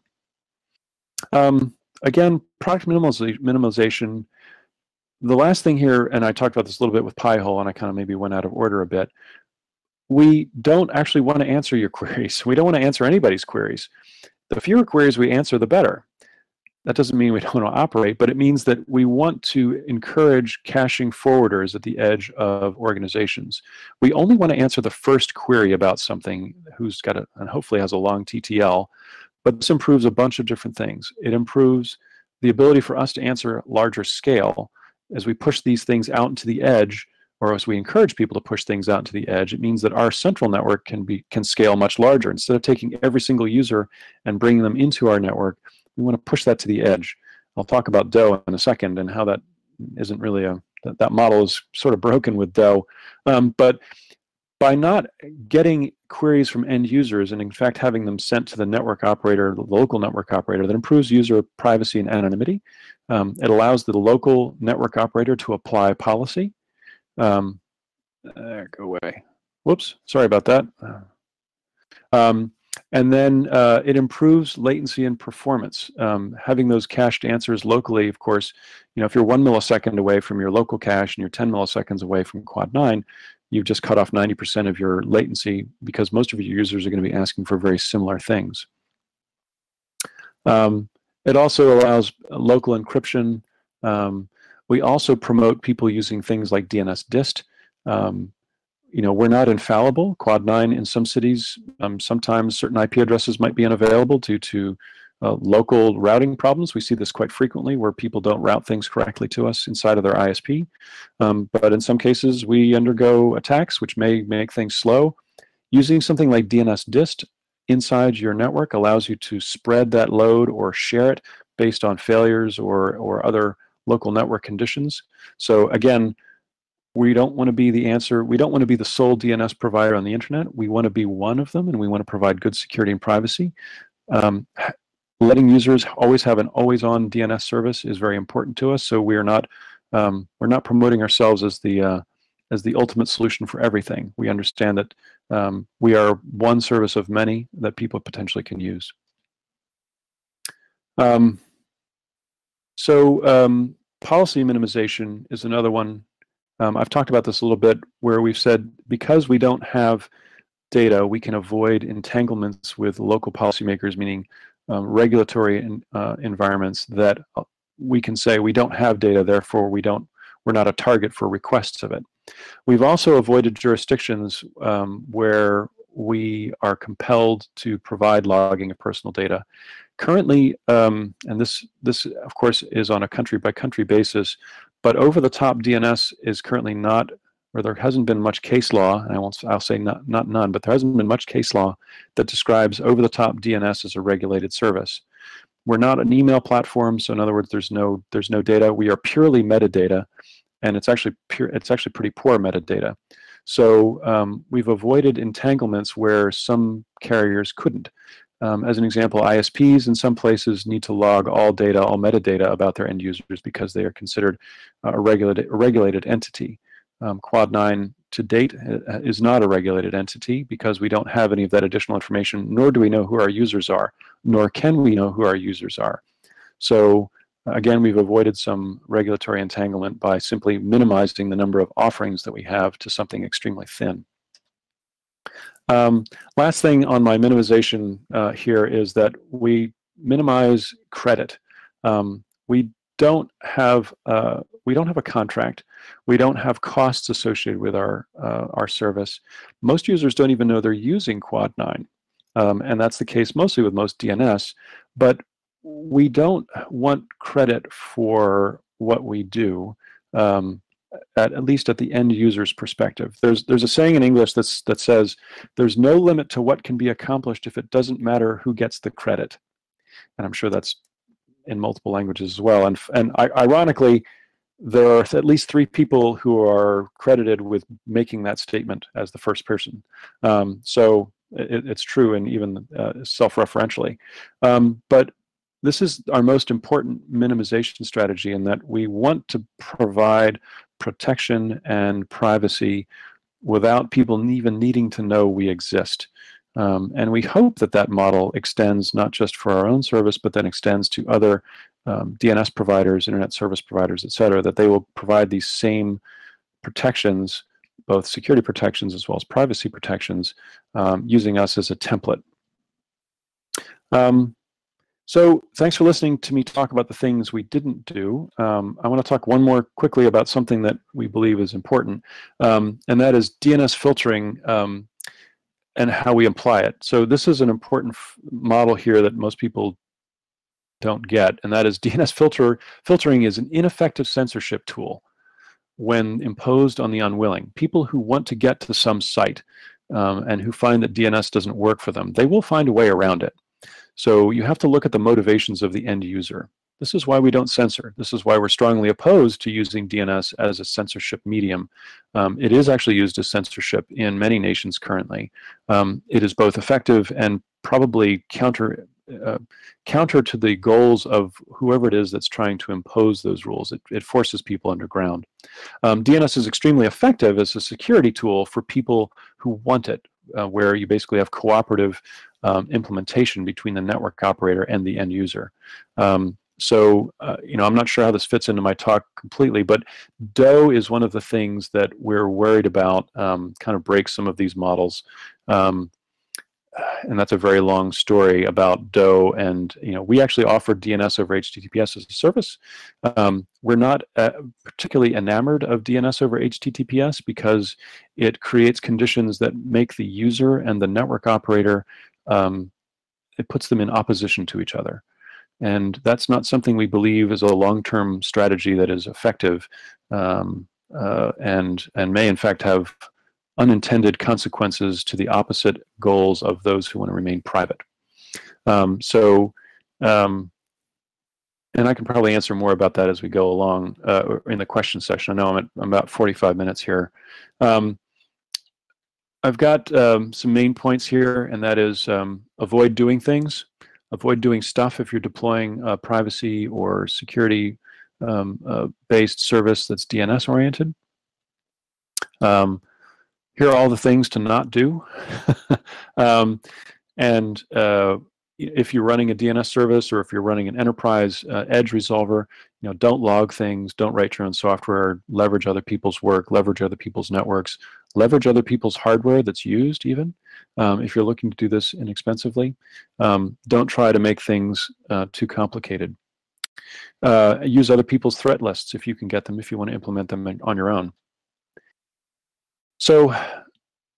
Um, again, product minimalization the last thing here, and I talked about this a little bit with Pi-hole, and I kind of maybe went out of order a bit. We don't actually want to answer your queries. We don't want to answer anybody's queries. The fewer queries we answer, the better. That doesn't mean we don't want to operate, but it means that we want to encourage caching forwarders at the edge of organizations. We only want to answer the first query about something who's got a, and hopefully has a long TTL, but this improves a bunch of different things. It improves the ability for us to answer larger scale as we push these things out into the edge, or as we encourage people to push things out into the edge, it means that our central network can be can scale much larger. Instead of taking every single user and bringing them into our network, we want to push that to the edge. I'll talk about DoH in a second and how that isn't really a that, that model is sort of broken with DoH. Um, but by not getting queries from end users and in fact having them sent to the network operator, the local network operator, that improves user privacy and anonymity. Um, it allows the local network operator to apply policy. Um, uh, go away. Whoops, sorry about that. Um, and then uh, it improves latency and performance. Um, having those cached answers locally, of course, you know, if you're one millisecond away from your local cache and you're 10 milliseconds away from Quad 9, you've just cut off 90% of your latency because most of your users are going to be asking for very similar things. Um, it also allows local encryption. Um, we also promote people using things like dnsdist. Um, you know, we're not infallible. Quad 9 in some cities, um, sometimes certain IP addresses might be unavailable due to uh, local routing problems. We see this quite frequently where people don't route things correctly to us inside of their ISP. Um, but in some cases, we undergo attacks, which may make things slow. Using something like dnsdist inside your network allows you to spread that load or share it based on failures or, or other local network conditions. So again, we don't want to be the answer. We don't want to be the sole DNS provider on the internet. We want to be one of them, and we want to provide good security and privacy. Um, letting users always have an always-on DNS service is very important to us. So we are not um, we're not promoting ourselves as the uh, as the ultimate solution for everything. We understand that um, we are one service of many that people potentially can use. Um, so um, policy minimization is another one. Um, I've talked about this a little bit where we've said because we don't have data, we can avoid entanglements with local policymakers, meaning um, regulatory in, uh, environments that uh, we can say we don't have data, therefore we don't, we're not a target for requests of it. We've also avoided jurisdictions um, where we are compelled to provide logging of personal data. Currently, um, and this, this of course is on a country by country basis, but over-the-top DNS is currently not or there hasn't been much case law, and I won't, I'll say not, not none, but there hasn't been much case law that describes over-the-top DNS as a regulated service. We're not an email platform, so in other words, there's no there's no data. We are purely metadata, and it's actually pure. It's actually pretty poor metadata. So um, we've avoided entanglements where some carriers couldn't. Um, as an example, ISPs in some places need to log all data, all metadata about their end users because they are considered a regulated, a regulated entity. Um, Quad 9 to date uh, is not a regulated entity because we don't have any of that additional information, nor do we know who our users are, nor can we know who our users are. So again, we've avoided some regulatory entanglement by simply minimizing the number of offerings that we have to something extremely thin. Um, last thing on my minimization uh, here is that we minimize credit. Um, we don't have uh, we don't have a contract. We don't have costs associated with our uh, our service. Most users don't even know they're using Quad 9, um, and that's the case mostly with most DNS. But we don't want credit for what we do. Um, at, at least at the end user's perspective. There's there's a saying in English that's that says there's no limit to what can be accomplished if it doesn't matter who gets the credit. And I'm sure that's in multiple languages as well. And and ironically, there are at least three people who are credited with making that statement as the first person. Um, so it, it's true and even uh, self-referentially. Um, but this is our most important minimization strategy in that we want to provide protection and privacy without people even needing to know we exist. Um, and we hope that that model extends not just for our own service, but then extends to other um, DNS providers, internet service providers, et cetera, that they will provide these same protections, both security protections as well as privacy protections, um, using us as a template. Um, so thanks for listening to me talk about the things we didn't do. Um, I want to talk one more quickly about something that we believe is important, um, and that is DNS filtering and how we apply it. So this is an important model here that most people don't get, and that is DNS filter filtering is an ineffective censorship tool when imposed on the unwilling. People who want to get to some site um, and who find that DNS doesn't work for them, they will find a way around it. So you have to look at the motivations of the end user. This is why we don't censor. This is why we're strongly opposed to using DNS as a censorship medium. Um, it is actually used as censorship in many nations currently. Um, it is both effective and probably counter uh, counter to the goals of whoever it is that's trying to impose those rules. It, it forces people underground. Um, DNS is extremely effective as a security tool for people who want it, uh, where you basically have cooperative um, implementation between the network operator and the end user. Um, so, uh, you know, I'm not sure how this fits into my talk completely, but DoH is one of the things that we're worried about, um, kind of breaks some of these models. Um, and that's a very long story about DoH. And you know, we actually offer DNS over HTTPS as a service. Um, we're not uh, particularly enamored of DNS over HTTPS because it creates conditions that make the user and the network operator um, it puts them in opposition to each other. And that's not something we believe is a long-term strategy that is effective um, uh, and, and may in fact have unintended consequences to the opposite goals of those who want to remain private. Um, so, um, and I can probably answer more about that as we go along uh, in the question session. I know I'm at I'm about 45 minutes here. Um, I've got um, some main points here, and that is um, avoid doing things, avoid doing stuff if you're deploying a privacy or security um, uh, based service that's DNS oriented. Um, here are all the things to not do. Um, and uh, if you're running a DNS service or if you're running an enterprise uh, edge resolver, you know, don't log things, don't write your own software, leverage other people's work, leverage other people's networks, leverage other people's hardware that's used even um, if you're looking to do this inexpensively. Um, don't try to make things uh, too complicated. Uh, use other people's threat lists if you can get them, if you want to implement them on your own. So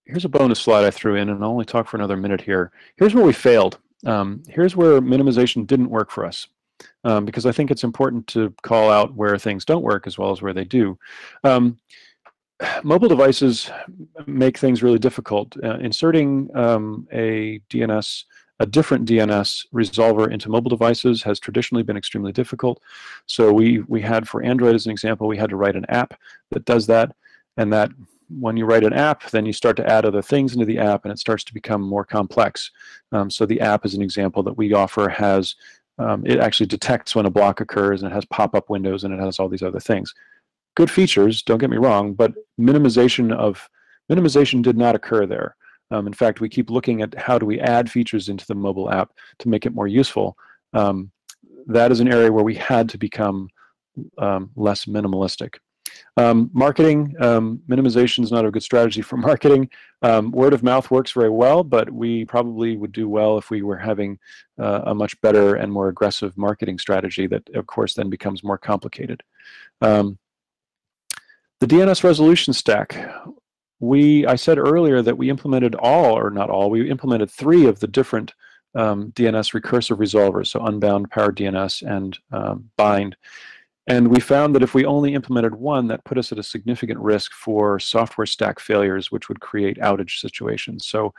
here's a bonus slide I threw in, and I'll only talk for another minute here. Here's where we failed. Um, here's where minimization didn't work for us. Um, because I think it's important to call out where things don't work as well as where they do. Um, mobile devices make things really difficult. Uh, inserting um, a DNS, a different DNS resolver into mobile devices has traditionally been extremely difficult. So we, we had, for Android as an example, we had to write an app that does that, and that when you write an app, then you start to add other things into the app, and it starts to become more complex. Um, so the app, as an example that we offer, has um, it actually detects when a block occurs, and it has pop-up windows, and it has all these other things good features, don't get me wrong, but minimization of minimization did not occur there. Um, in fact, we keep looking at how do we add features into the mobile app to make it more useful. Um, that is an area where we had to become um, less minimalistic. Um, marketing, um, minimization is not a good strategy for marketing. Um, word of mouth works very well, but we probably would do well if we were having uh, a much better and more aggressive marketing strategy that, of course, then becomes more complicated. The DNS resolution stack, we, I said earlier that we implemented all, or not all, we implemented three of the different um, DNS recursive resolvers, so Unbound, PowerDNS, and um, Bind. And we found that if we only implemented one, that put us at a significant risk for software stack failures, which would create outage situations. So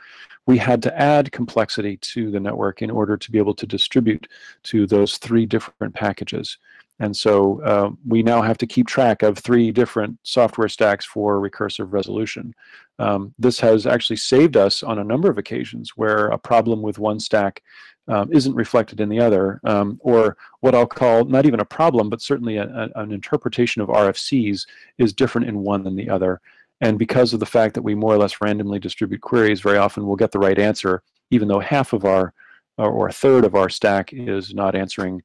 we had to add complexity to the network in order to be able to distribute to those three different packages. And so uh, we now have to keep track of three different software stacks for recursive resolution. Um, this has actually saved us on a number of occasions where a problem with one stack um, isn't reflected in the other, um, or what I'll call not even a problem, but certainly a, a, an interpretation of RFCs is different in one than the other. And because of the fact that we more or less randomly distribute queries, very often we'll get the right answer even though half of our or a third of our stack is not answering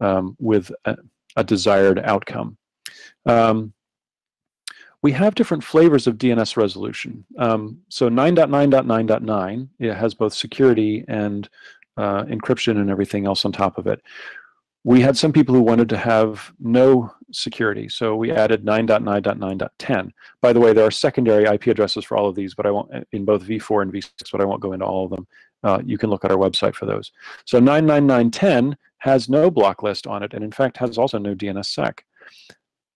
um, with a, a, desired outcome. Um, we have different flavors of DNS resolution. Um, so 9.9.9.9 it has both security and uh, encryption and everything else on top of it. We had some people who wanted to have no security, so we added 9.9.9.10. By the way, there are secondary IP addresses for all of these, but I won't in both v4 and v6, but I won't go into all of them. Uh, you can look at our website for those. So 99910 has no block list on it, and in fact has also no DNSSEC.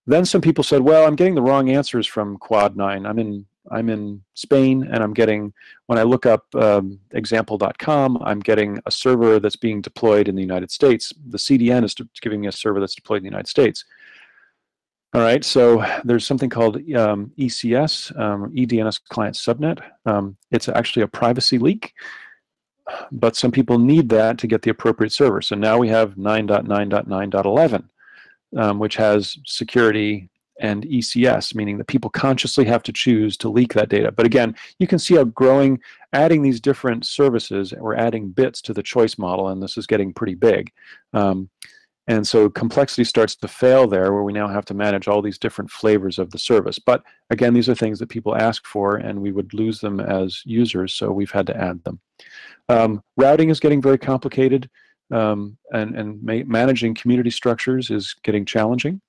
Then some people said, well, I'm getting the wrong answers from Quad 9. I'm in I'm in Spain and I'm getting, when I look up um, example.com, I'm getting a server that's being deployed in the United States. The CDN is giving me a server that's deployed in the United States. All right, so there's something called um, ECS, um, EDNS Client Subnet. Um, it's actually a privacy leak, but some people need that to get the appropriate server. So now we have 9.9.9.11 um, which has security and ECS, meaning that people consciously have to choose to leak that data. But again, you can see how growing, adding these different services, we're adding bits to the choice model, and this is getting pretty big. Um, and so complexity starts to fail there, where we now have to manage all these different flavors of the service. But again, these are things that people ask for, and we would lose them as users, so we've had to add them. Um, routing is getting very complicated um, and, and ma managing community structures is getting challenging.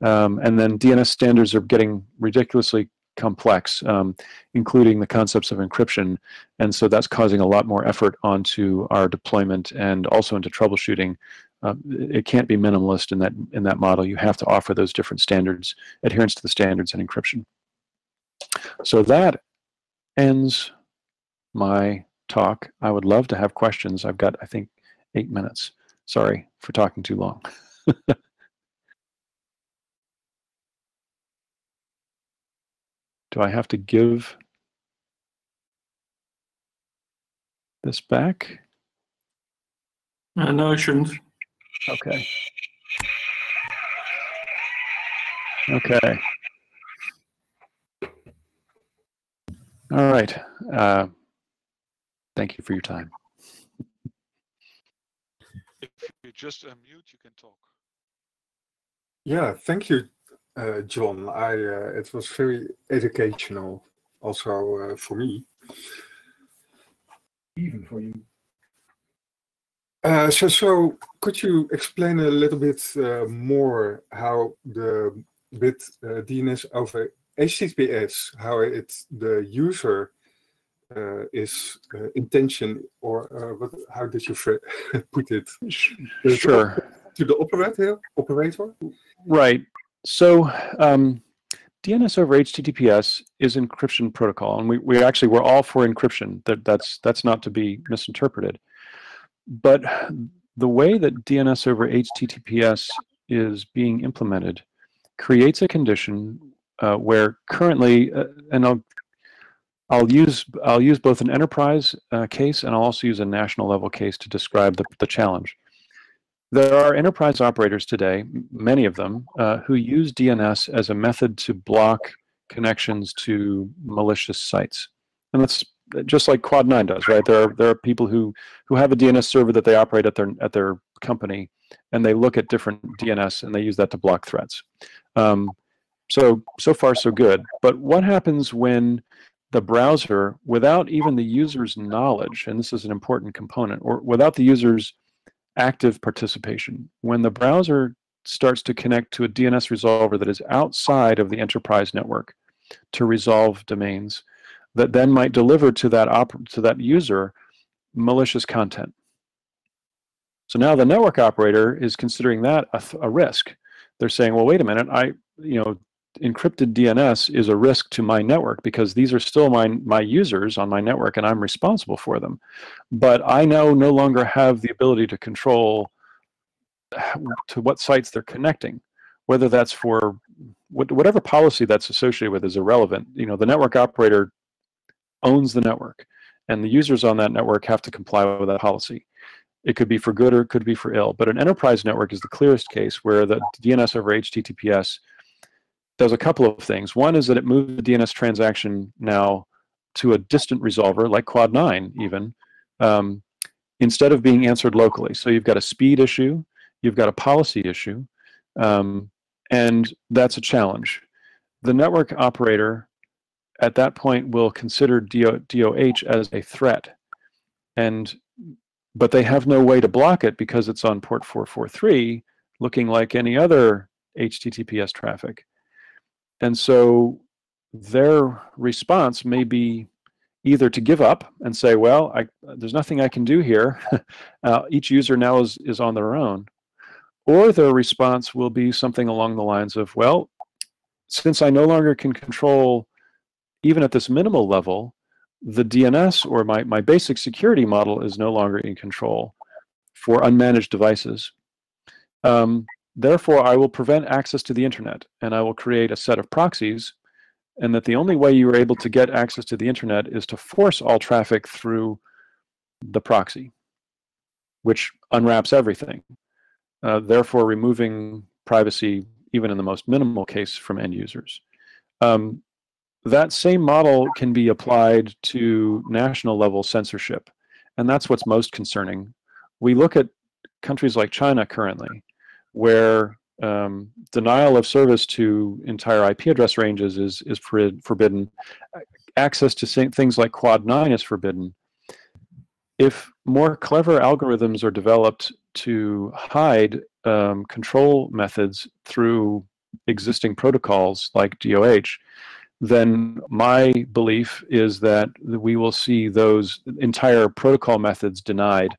Um, and then DNS standards are getting ridiculously complex, um, including the concepts of encryption. And so that's causing a lot more effort onto our deployment and also into troubleshooting. Uh, it can't be minimalist in that in that model. You have to offer those different standards, adherence to the standards and encryption. So that ends my talk. I would love to have questions. I've got, I think, eight minutes. Sorry for talking too long. Do I have to give this back? Uh, no, I shouldn't. Okay. Okay. All right. Uh, thank you for your time. If you just unmute, you can talk. Yeah, thank you, uh, John. I uh, it was very educational, also uh, for me. Even for you. Uh, so, so could you explain a little bit uh, more how the with uh, DNS over HTTPS, how it the user uh, is uh, intention or uh, what, how did you put it? Sure. To the operator, operator. Right. So um, DNS over HTTPS is encryption protocol, and we, we actually we're all for encryption. That that's that's not to be misinterpreted. But the way that DNS over HTTPS is being implemented creates a condition uh, where currently, uh, and I'll I'll use I'll use both an enterprise uh, case and I'll also use a national level case to describe the, the challenge. There are enterprise operators today, many of them, uh, who use DNS as a method to block connections to malicious sites, and that's just like Quad Nine does, right? There are there are people who who have a DNS server that they operate at their at their company, and they look at different DNS and they use that to block threats. Um, so so far so good. But what happens when the browser without even the user's knowledge, and this is an important component, or without the user's active participation. When the browser starts to connect to a DNS resolver that is outside of the enterprise network to resolve domains that then might deliver to that to that user malicious content. So now the network operator is considering that a, a risk. They're saying, well, wait a minute, I, you know, encrypted DNS is a risk to my network because these are still my, my users on my network and I'm responsible for them. But I now no longer have the ability to control to what sites they're connecting, whether that's for whatever policy that's associated with is irrelevant. You know, the network operator owns the network and the users on that network have to comply with that policy. It could be for good or it could be for ill. But an enterprise network is the clearest case where the DNS over HTTPS does a couple of things. One is that it moves the DNS transaction now to a distant resolver, like Quad9 even, um, instead of being answered locally. So you've got a speed issue, you've got a policy issue, um, and that's a challenge. The network operator at that point will consider DO, DOH as a threat, and but they have no way to block it because it's on port 443, looking like any other HTTPS traffic. And so their response may be either to give up and say, well, I, there's nothing I can do here. uh, each user now is, is on their own. Or their response will be something along the lines of, well, since I no longer can control, even at this minimal level, the DNS or my, my basic security model is no longer in control for unmanaged devices. Um, therefore, I will prevent access to the internet and I will create a set of proxies and that the only way you are able to get access to the internet is to force all traffic through the proxy, which unwraps everything, uh, therefore removing privacy, even in the most minimal case, from end users. Um, that same model can be applied to national level censorship, and that's what's most concerning. We look at countries like China currently, where um, denial of service to entire IP address ranges is is forbidden. Access to things like Quad 9 is forbidden. If more clever algorithms are developed to hide um, control methods through existing protocols like DoH, then my belief is that we will see those entire protocol methods denied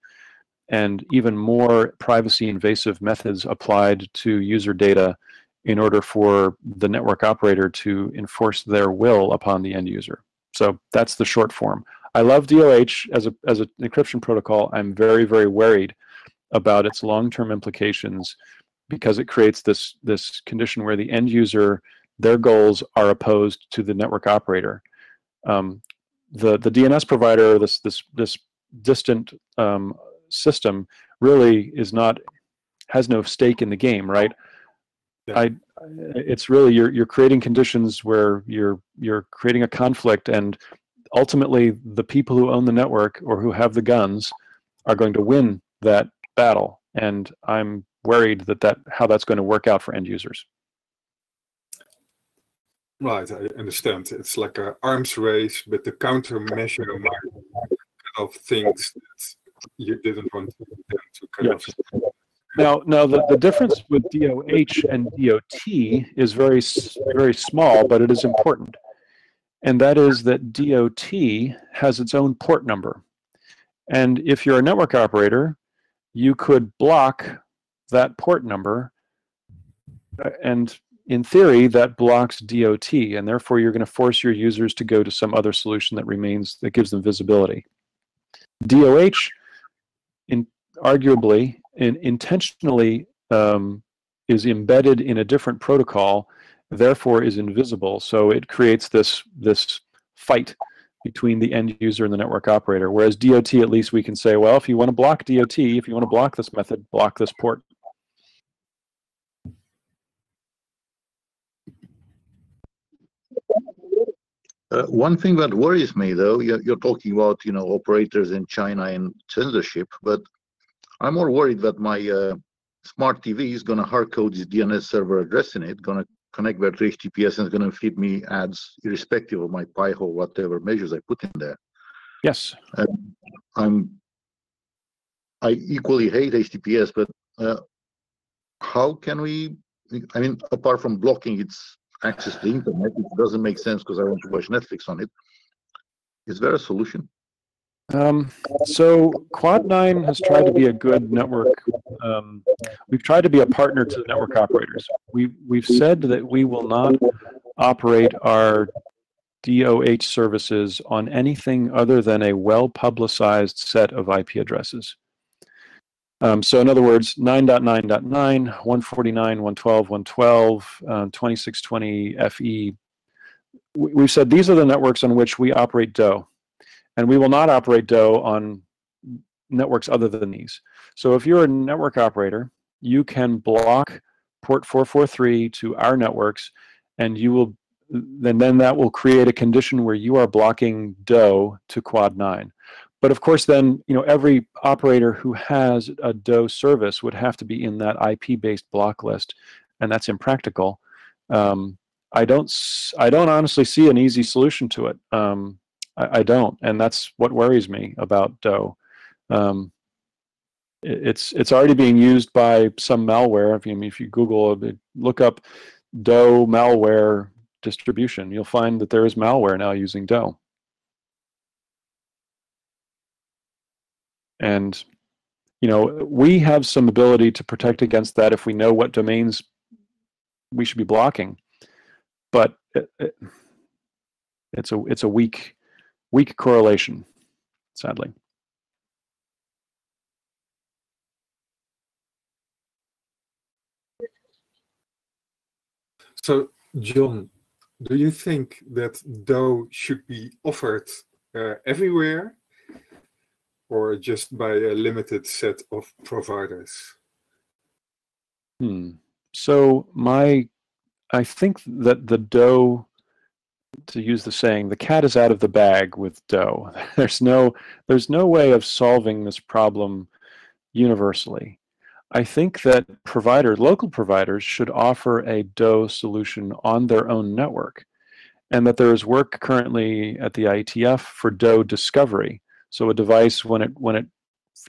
and even more privacy invasive methods applied to user data in order for the network operator to enforce their will upon the end user. So that's the short form. I love DoH as a as an encryption protocol. I'm very very worried about its long-term implications because it creates this this condition where the end user their goals are opposed to the network operator. Um, the the DNS provider this this this distant um, system really is not has no stake in the game, right? Yeah. I it's really you're you're creating conditions where you're you're creating a conflict and ultimately the people who own the network or who have the guns are going to win that battle and I'm worried that that how that's going to work out for end users. Right, I understand. It's like an arms race, but the countermeasure of things that you didn't want to kind yes. of. Now, now the, the difference with DoH and DOT is very, very small, but it is important. And that is that DOT has its own port number. And if you're a network operator, you could block that port number. Uh, and in theory, that blocks DOT. And therefore, you're going to force your users to go to some other solution that remains, that gives them visibility. DoH in, arguably and intentionally um, is embedded in a different protocol, therefore is invisible. So it creates this this fight between the end user and the network operator. Whereas DOT, at least we can say, well, if you want to block DOT, if you want to block this method, block this port. Uh, one thing that worries me, though, you're, you're, talking about, you know, operators in China and censorship, but I'm more worried that my uh, smart TV is going to hardcode this DNS server address in it, going to connect that to HTTPS and it's going to feed me ads irrespective of my Pi-hole or whatever measures I put in there. Yes. And I'm, I equally hate HTTPS, but uh, how can we, I mean, apart from blocking its access to the internet, it doesn't make sense because I want to watch Netflix on it. Is there a solution? Um, so Quad9 has tried to be a good network. Um, we've tried to be a partner to the network operators. We, we've said that we will not operate our DoH services on anything other than a well-publicized set of IP addresses. Um, so in other words, 9.9.9, 149, 112, 112, uh, 2620 FE. We've said these are the networks on which we operate DoH and we will not operate DoH on networks other than these. So if you're a network operator, you can block port 443 to our networks, and you will then then that will create a condition where you are blocking DoH to Quad 9. But of course, then you know every operator who has a DoH service would have to be in that IP-based block list, and that's impractical. Um, I don't I don't honestly see an easy solution to it. Um, I, I, don't, and that's what worries me about DoH. Um, it, it's it's already being used by some malware. If you if you Google look up DoH malware distribution, you'll find that there is malware now using DoH. And you know, we have some ability to protect against that if we know what domains we should be blocking. But it, it, it's a it's a weak weak correlation, sadly. So, John, do you think that DoH should be offered uh, everywhere or just by a limited set of providers? Hmm. So my, I think that the DoH, to use the saying, the cat is out of the bag with DoH. There's no, there's no way of solving this problem universally. I think that provider, local providers, should offer a DoH solution on their own network, and that there is work currently at the IETF for DoH discovery so a device, when it when it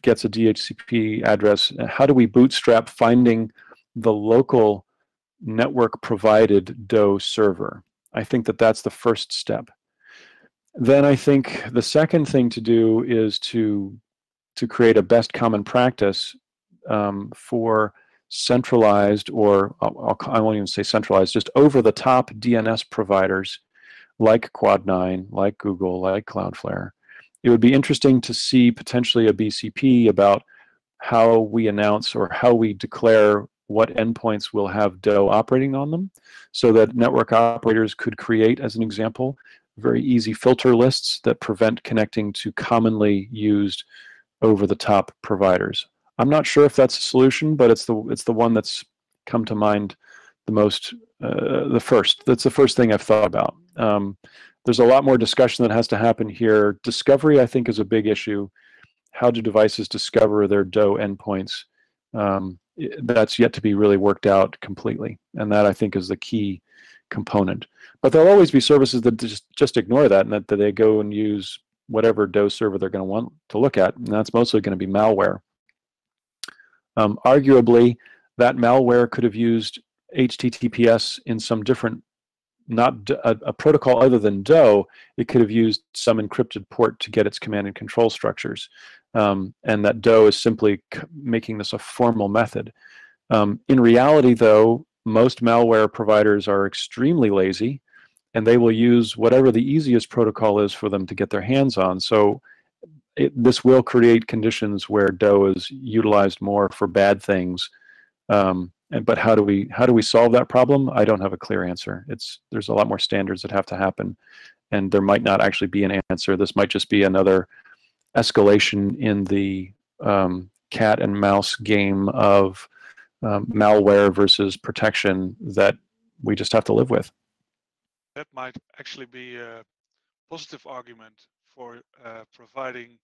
gets a DHCP address, how do we bootstrap finding the local network provided DoH server? I think that that's the first step. Then I think the second thing to do is to to create a best common practice um, for centralized or I'll, I won't even say centralized, just over the top DNS providers like Quad9, like Google, like Cloudflare, it would be interesting to see potentially a BCP about how we announce or how we declare what endpoints will have DoH operating on them so that network operators could create, as an example, very easy filter lists that prevent connecting to commonly used over-the-top providers. I'm not sure if that's a solution, but it's the it's the one that's come to mind the most, uh, the first. That's the first thing I've thought about. Um, there's a lot more discussion that has to happen here. Discovery, I think, is a big issue. How do devices discover their DoH endpoints? Um, that's yet to be really worked out completely, and that I think is the key component. But there'll always be services that just just ignore that, and that, that they go and use whatever DoH server they're going to want to look at, and that's mostly going to be malware. Um, arguably, that malware could have used HTTPS in some different not a, a, protocol other than DoH, it could have used some encrypted port to get its command and control structures. Um, and that DoH is simply making this a formal method. Um, in reality, though, most malware providers are extremely lazy and they will use whatever the easiest protocol is for them to get their hands on. So it, this will create conditions where DoH is utilized more for bad things um, and, but how do we how do we solve that problem? I don't have a clear answer. It's there's a lot more standards that have to happen, and there might not actually be an answer. This might just be another escalation in the um, cat and mouse game of um, malware versus protection that we just have to live with. That might actually be a positive argument for uh, providing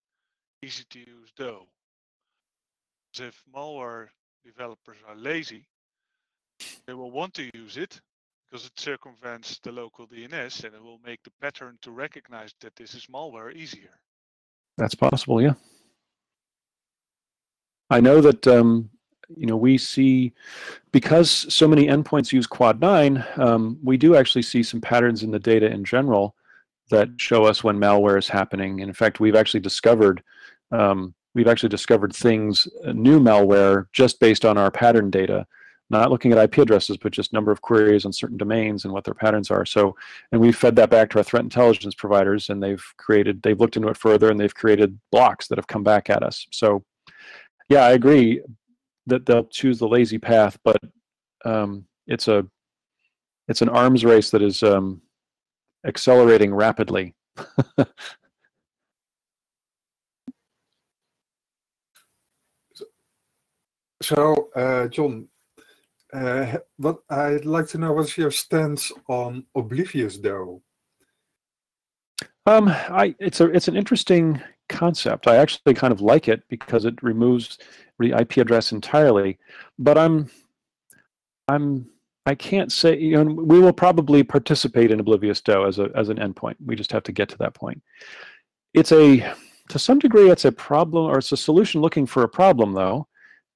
easy to use DoH. If malware developers are lazy, they will want to use it because it circumvents the local DNS and it will make the pattern to recognize that this is malware easier. That's possible, yeah. I know that um, you know we see because so many endpoints use Quad nine, um, we do actually see some patterns in the data in general that show us when malware is happening. And in fact, we've actually discovered um, we've actually discovered things, uh, new malware, just based on our pattern data not looking at IP addresses, but just number of queries on certain domains and what their patterns are. So, and we've fed that back to our threat intelligence providers, and they've created, they've looked into it further, and they've created blocks that have come back at us. So, yeah, I agree that they'll choose the lazy path, but um, it's a, it's an arms race that is um, accelerating rapidly. so, uh, John, uh, what I'd like to know what's your stance on Oblivious DoH? Um, I it's a it's an interesting concept. I actually kind of like it because it removes the IP address entirely. But I'm I'm I can't say you know we will probably participate in Oblivious DoH as a as an endpoint. We just have to get to that point. It's a to some degree it's a problem or it's a solution looking for a problem though.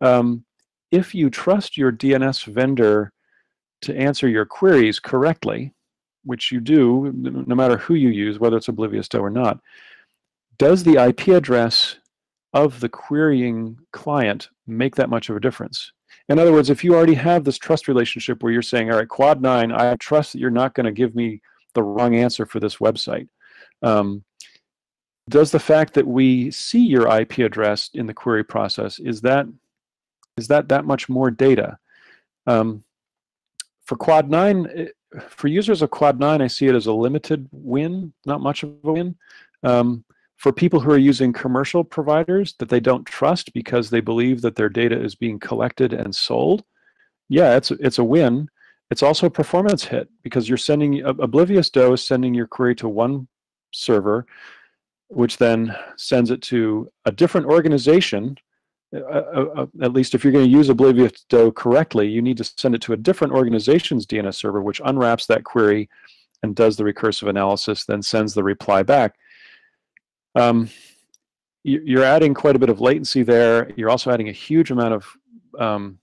Um, if you trust your DNS vendor to answer your queries correctly, which you do no matter who you use, whether it's Oblivious DoH or not, does the IP address of the querying client make that much of a difference? In other words, if you already have this trust relationship where you're saying, all right, Quad 9, I trust that you're not going to give me the wrong answer for this website. Um, does the fact that we see your IP address in the query process, is that is that that much more data? Um, for Quad 9, it, for users of Quad 9, I see it as a limited win, not much of a win. Um, for people who are using commercial providers that they don't trust because they believe that their data is being collected and sold, yeah, it's it's a win. It's also a performance hit because you're sending Oblivious DoH is sending your query to one server, which then sends it to a different organization. Uh, uh, uh at least if you're going to use Oblivious DoH correctly, you need to send it to a different organization's DNS server, which unwraps that query and does the recursive analysis, then sends the reply back um, you're adding quite a bit of latency there. You're also adding a huge amount of um,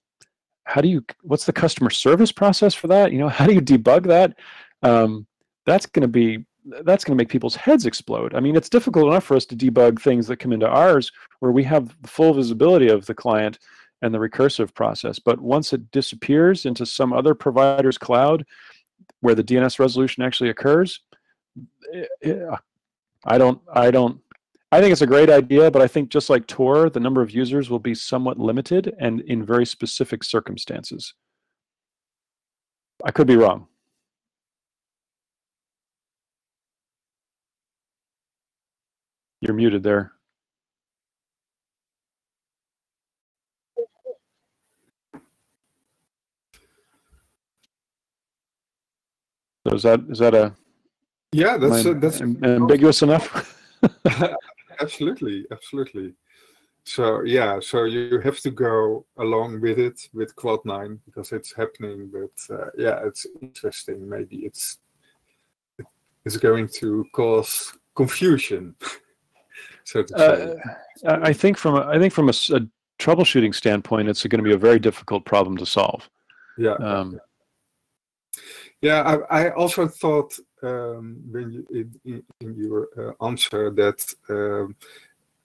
how do you what's the customer service process for that? You know, how do you debug that? Um, that's going to be that's going to make people's heads explode. I mean, it's difficult enough for us to debug things that come into ours where we have the full visibility of the client and the recursive process. But once it disappears into some other provider's cloud where the DNS resolution actually occurs, it, it, I don't, I don't, I think it's a great idea, but I think just like Tor, the number of users will be somewhat limited and in very specific circumstances. I could be wrong. You're muted there. So is that is that a yeah, that's that's ambiguous enough. absolutely, absolutely. So yeah, so you have to go along with it with Quad Nine because it's happening. But uh, yeah, it's interesting. Maybe it's it's going to cause confusion. so uh, I think from a, I think from a, a, troubleshooting standpoint, it's going to be a very difficult problem to solve. Yeah. Um, yeah, I, I also thought um, when you, in, in your uh, answer that um,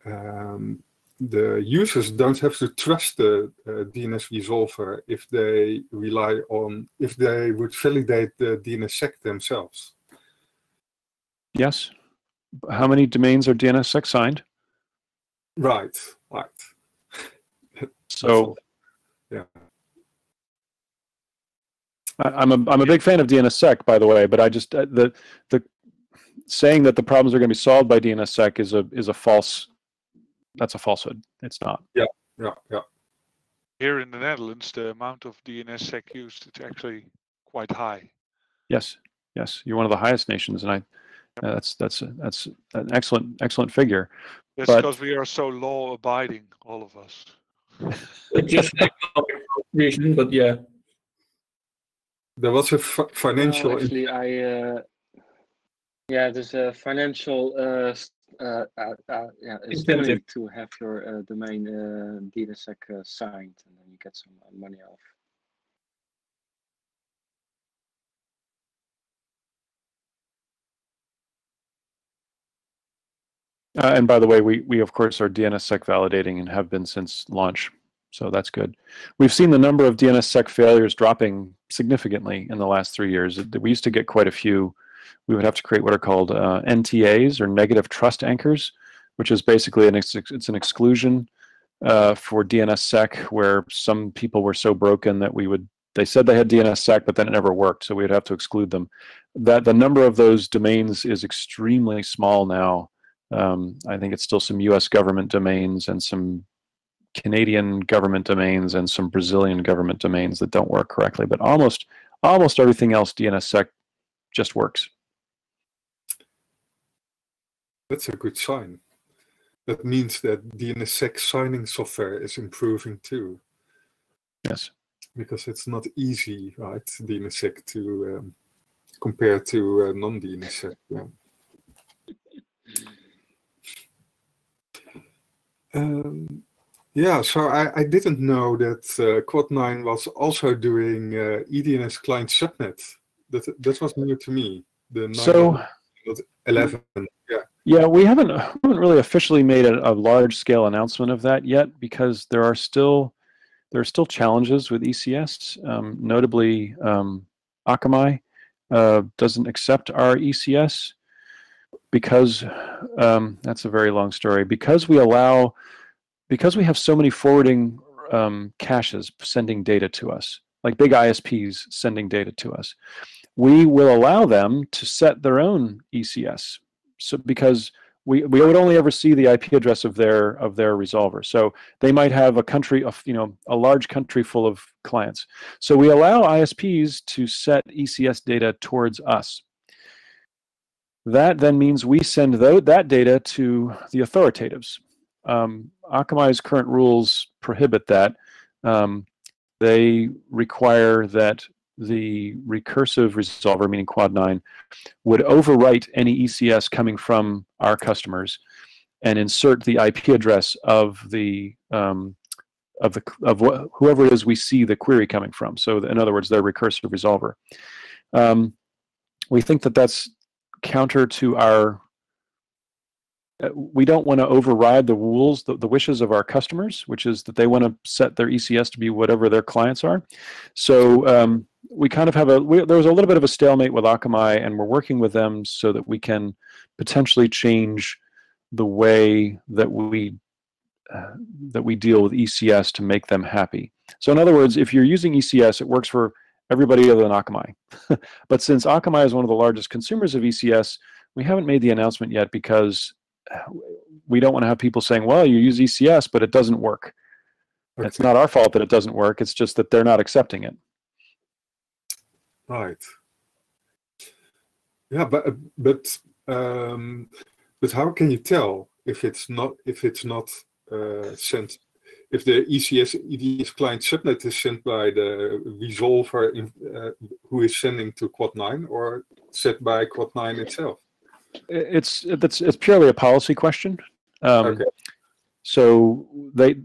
um, the users don't have to trust the uh, DNS resolver if they rely on if they would validate the DNSSEC themselves. Yes. How many domains are DNSSEC signed? Right. Right. so. Yeah. I'm a I'm a big fan of DNSSEC, by the way, but I just uh, the the saying that the problems are going to be solved by DNSSEC is a is a false. That's a falsehood. It's not. Yeah, yeah, yeah. Here in the Netherlands, the amount of DNSSEC used is actually quite high. Yes, yes, you're one of the highest nations, and I. Uh, that's that's that's an excellent excellent figure. That's but, because we are so law abiding, all of us. just reason, but yeah. There was a financial. No, actually, I uh, yeah, there's a financial uh, uh, uh, uh yeah incentive to have your uh, domain uh, DNSSEC uh, signed, and then you get some money off. Uh, and by the way, we, we of course are DNSSEC validating and have been since launch. So that's good. We've seen the number of DNSSEC failures dropping significantly in the last three years. We used to get quite a few. We would have to create what are called uh, NTAs or negative trust anchors, which is basically an ex it's an exclusion uh, for DNSSEC where some people were so broken that we would they said they had DNSSEC, but then it never worked, so we'd have to exclude them. That the number of those domains is extremely small now. Um, I think it's still some U.S. government domains and some Canadian government domains and some Brazilian government domains that don't work correctly, but almost almost everything else DNSSEC just works. That's a good sign. That means that DNSSEC signing software is improving too. Yes. Because it's not easy, right, DNSSEC to um, compare to uh, non-DNSSEC. Yeah. Um, yeah, so I, I didn't know that uh, Quad9 was also doing uh, EDNS client subnet. That that was new to me. The so 11. Yeah. Yeah, we haven't haven't really officially made a, a large scale announcement of that yet because there are still there are still challenges with ECS. Um, notably, um, Akamai uh, doesn't accept our ECS because um, that's a very long story. Because we allow because we have so many forwarding um, caches sending data to us, like big ISPs sending data to us, we will allow them to set their own ECS. So because we, we would only ever see the IP address of their of their resolver. So they might have a country of you know a large country full of clients. So we allow ISPs to set ECS data towards us. That then means we send that data to the authoritatives. Um, Akamai's current rules prohibit that. Um, they require that the recursive resolver, meaning Quad9, would overwrite any ECS coming from our customers and insert the IP address of the um, of the of wh whoever it is we see the query coming from. So, in other words, their recursive resolver. Um, we think that that's counter to our uh, we don't want to override the rules, the, the, wishes of our customers, which is that they want to set their ECS to be whatever their clients are. So um, we kind of have a, we, there was a little bit of a stalemate with Akamai, and we're working with them so that we can potentially change the way that we uh, that we deal with ECS to make them happy. So in other words, if you're using ECS, it works for everybody other than Akamai. but since Akamai is one of the largest consumers of ECS, we haven't made the announcement yet because we don't want to have people saying, well, you use ECS, but it doesn't work. Okay. It's not our fault that it doesn't work. It's just that they're not accepting it. Right. Yeah, but but um, but how can you tell if it's not if it's not uh, sent if the ECS EDNS client subnet is sent by the resolver in, uh, who is sending to Quad9 or set by Quad9 itself? It's it's it's purely a policy question. Um, okay. So they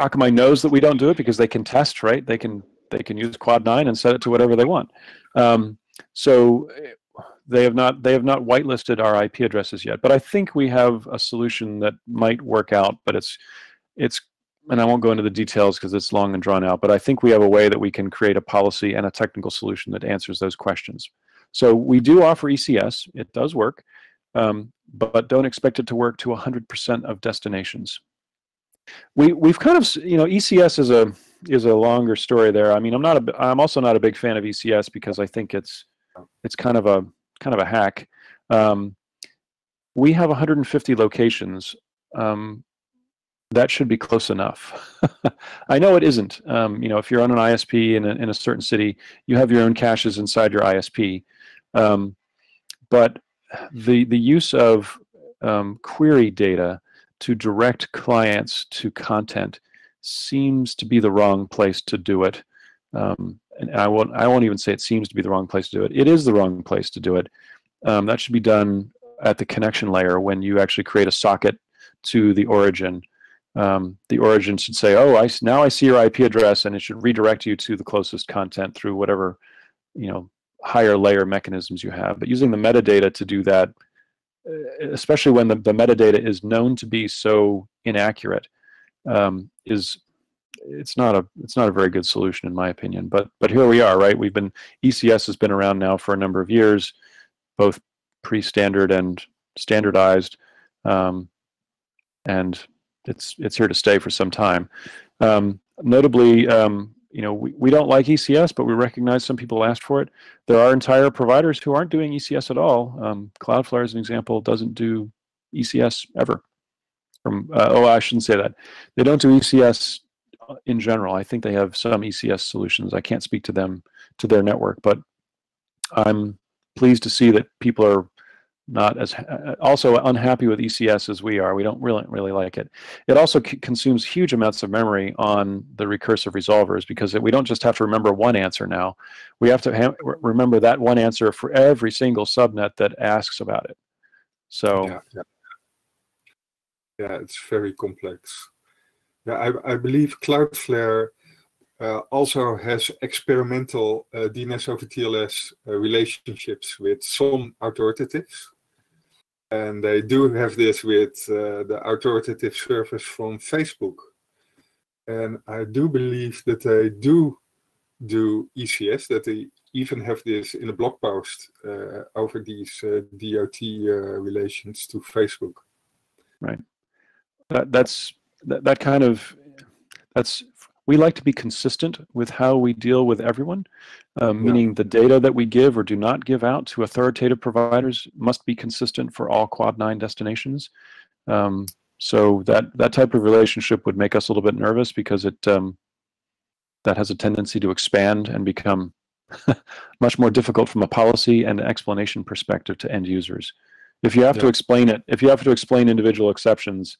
Akamai knows that we don't do it because they can test, right? They can they can use Quad nine and set it to whatever they want. Um, so they have not they have not whitelisted our IP addresses yet, but I think we have a solution that might work out. But it's it's and I won't go into the details because it's long and drawn out. But I think we have a way that we can create a policy and a technical solution that answers those questions. So we do offer ECS; it does work um, but don't expect it to work to 100% of destinations. We we've kind of you know ECS is a is a longer story there. I mean I'm not a I'm also not a big fan of ECS because I think it's it's kind of a kind of a hack. Um, we have 150 locations. Um, that should be close enough. I know it isn't. Um, you know, if you're on an ISP in a, in a certain city, you have your own caches inside your ISP. Um, but the the use of um, query data to direct clients to content seems to be the wrong place to do it. Um, and I won't I won't even say it seems to be the wrong place to do it. It is the wrong place to do it. Um, that should be done at the connection layer when you actually create a socket to the origin. Um, the origin should say, "Oh, I now I see your IP address," and it should redirect you to the closest content through whatever you know higher layer mechanisms you have. But using the metadata to do that, uh, especially when the, the metadata is known to be so inaccurate, um, is it's not a it's not a very good solution in my opinion. But but here we are, right? We've been ECS has been around now for a number of years, both pre-standard and standardized, um, and it's it's here to stay for some time. Um, notably, um, you know, we, we don't like ECS, but we recognize some people asked for it. There are entire providers who aren't doing ECS at all. Um, Cloudflare, as an example, doesn't do ECS ever. From uh, oh, I shouldn't say that. They don't do ECS in general. I think they have some ECS solutions. I can't speak to them to their network, but I'm pleased to see that people are not as also unhappy with ECS as we are. We don't really really like it. It also consumes huge amounts of memory on the recursive resolvers because we don't just have to remember one answer now. We have to remember that one answer for every single subnet that asks about it. So yeah, yeah. yeah it's very complex. Yeah, I, I believe Cloudflare uh, also has experimental uh, DNS over TLS uh, relationships with some authoritative and they do have this with uh, the authoritative service from Facebook. And I do believe that they do do ECS, that they even have this in a blog post uh, over these uh, DOT uh, relations to Facebook. Right. That, that's that, that kind of that's we like to be consistent with how we deal with everyone, um, yeah. meaning the data that we give or do not give out to authoritative providers must be consistent for all Quad 9 destinations. Um, so that, that type of relationship would make us a little bit nervous because it um, that has a tendency to expand and become much more difficult from a policy and explanation perspective to end users. If you have yeah. to explain it, if you have to explain individual exceptions,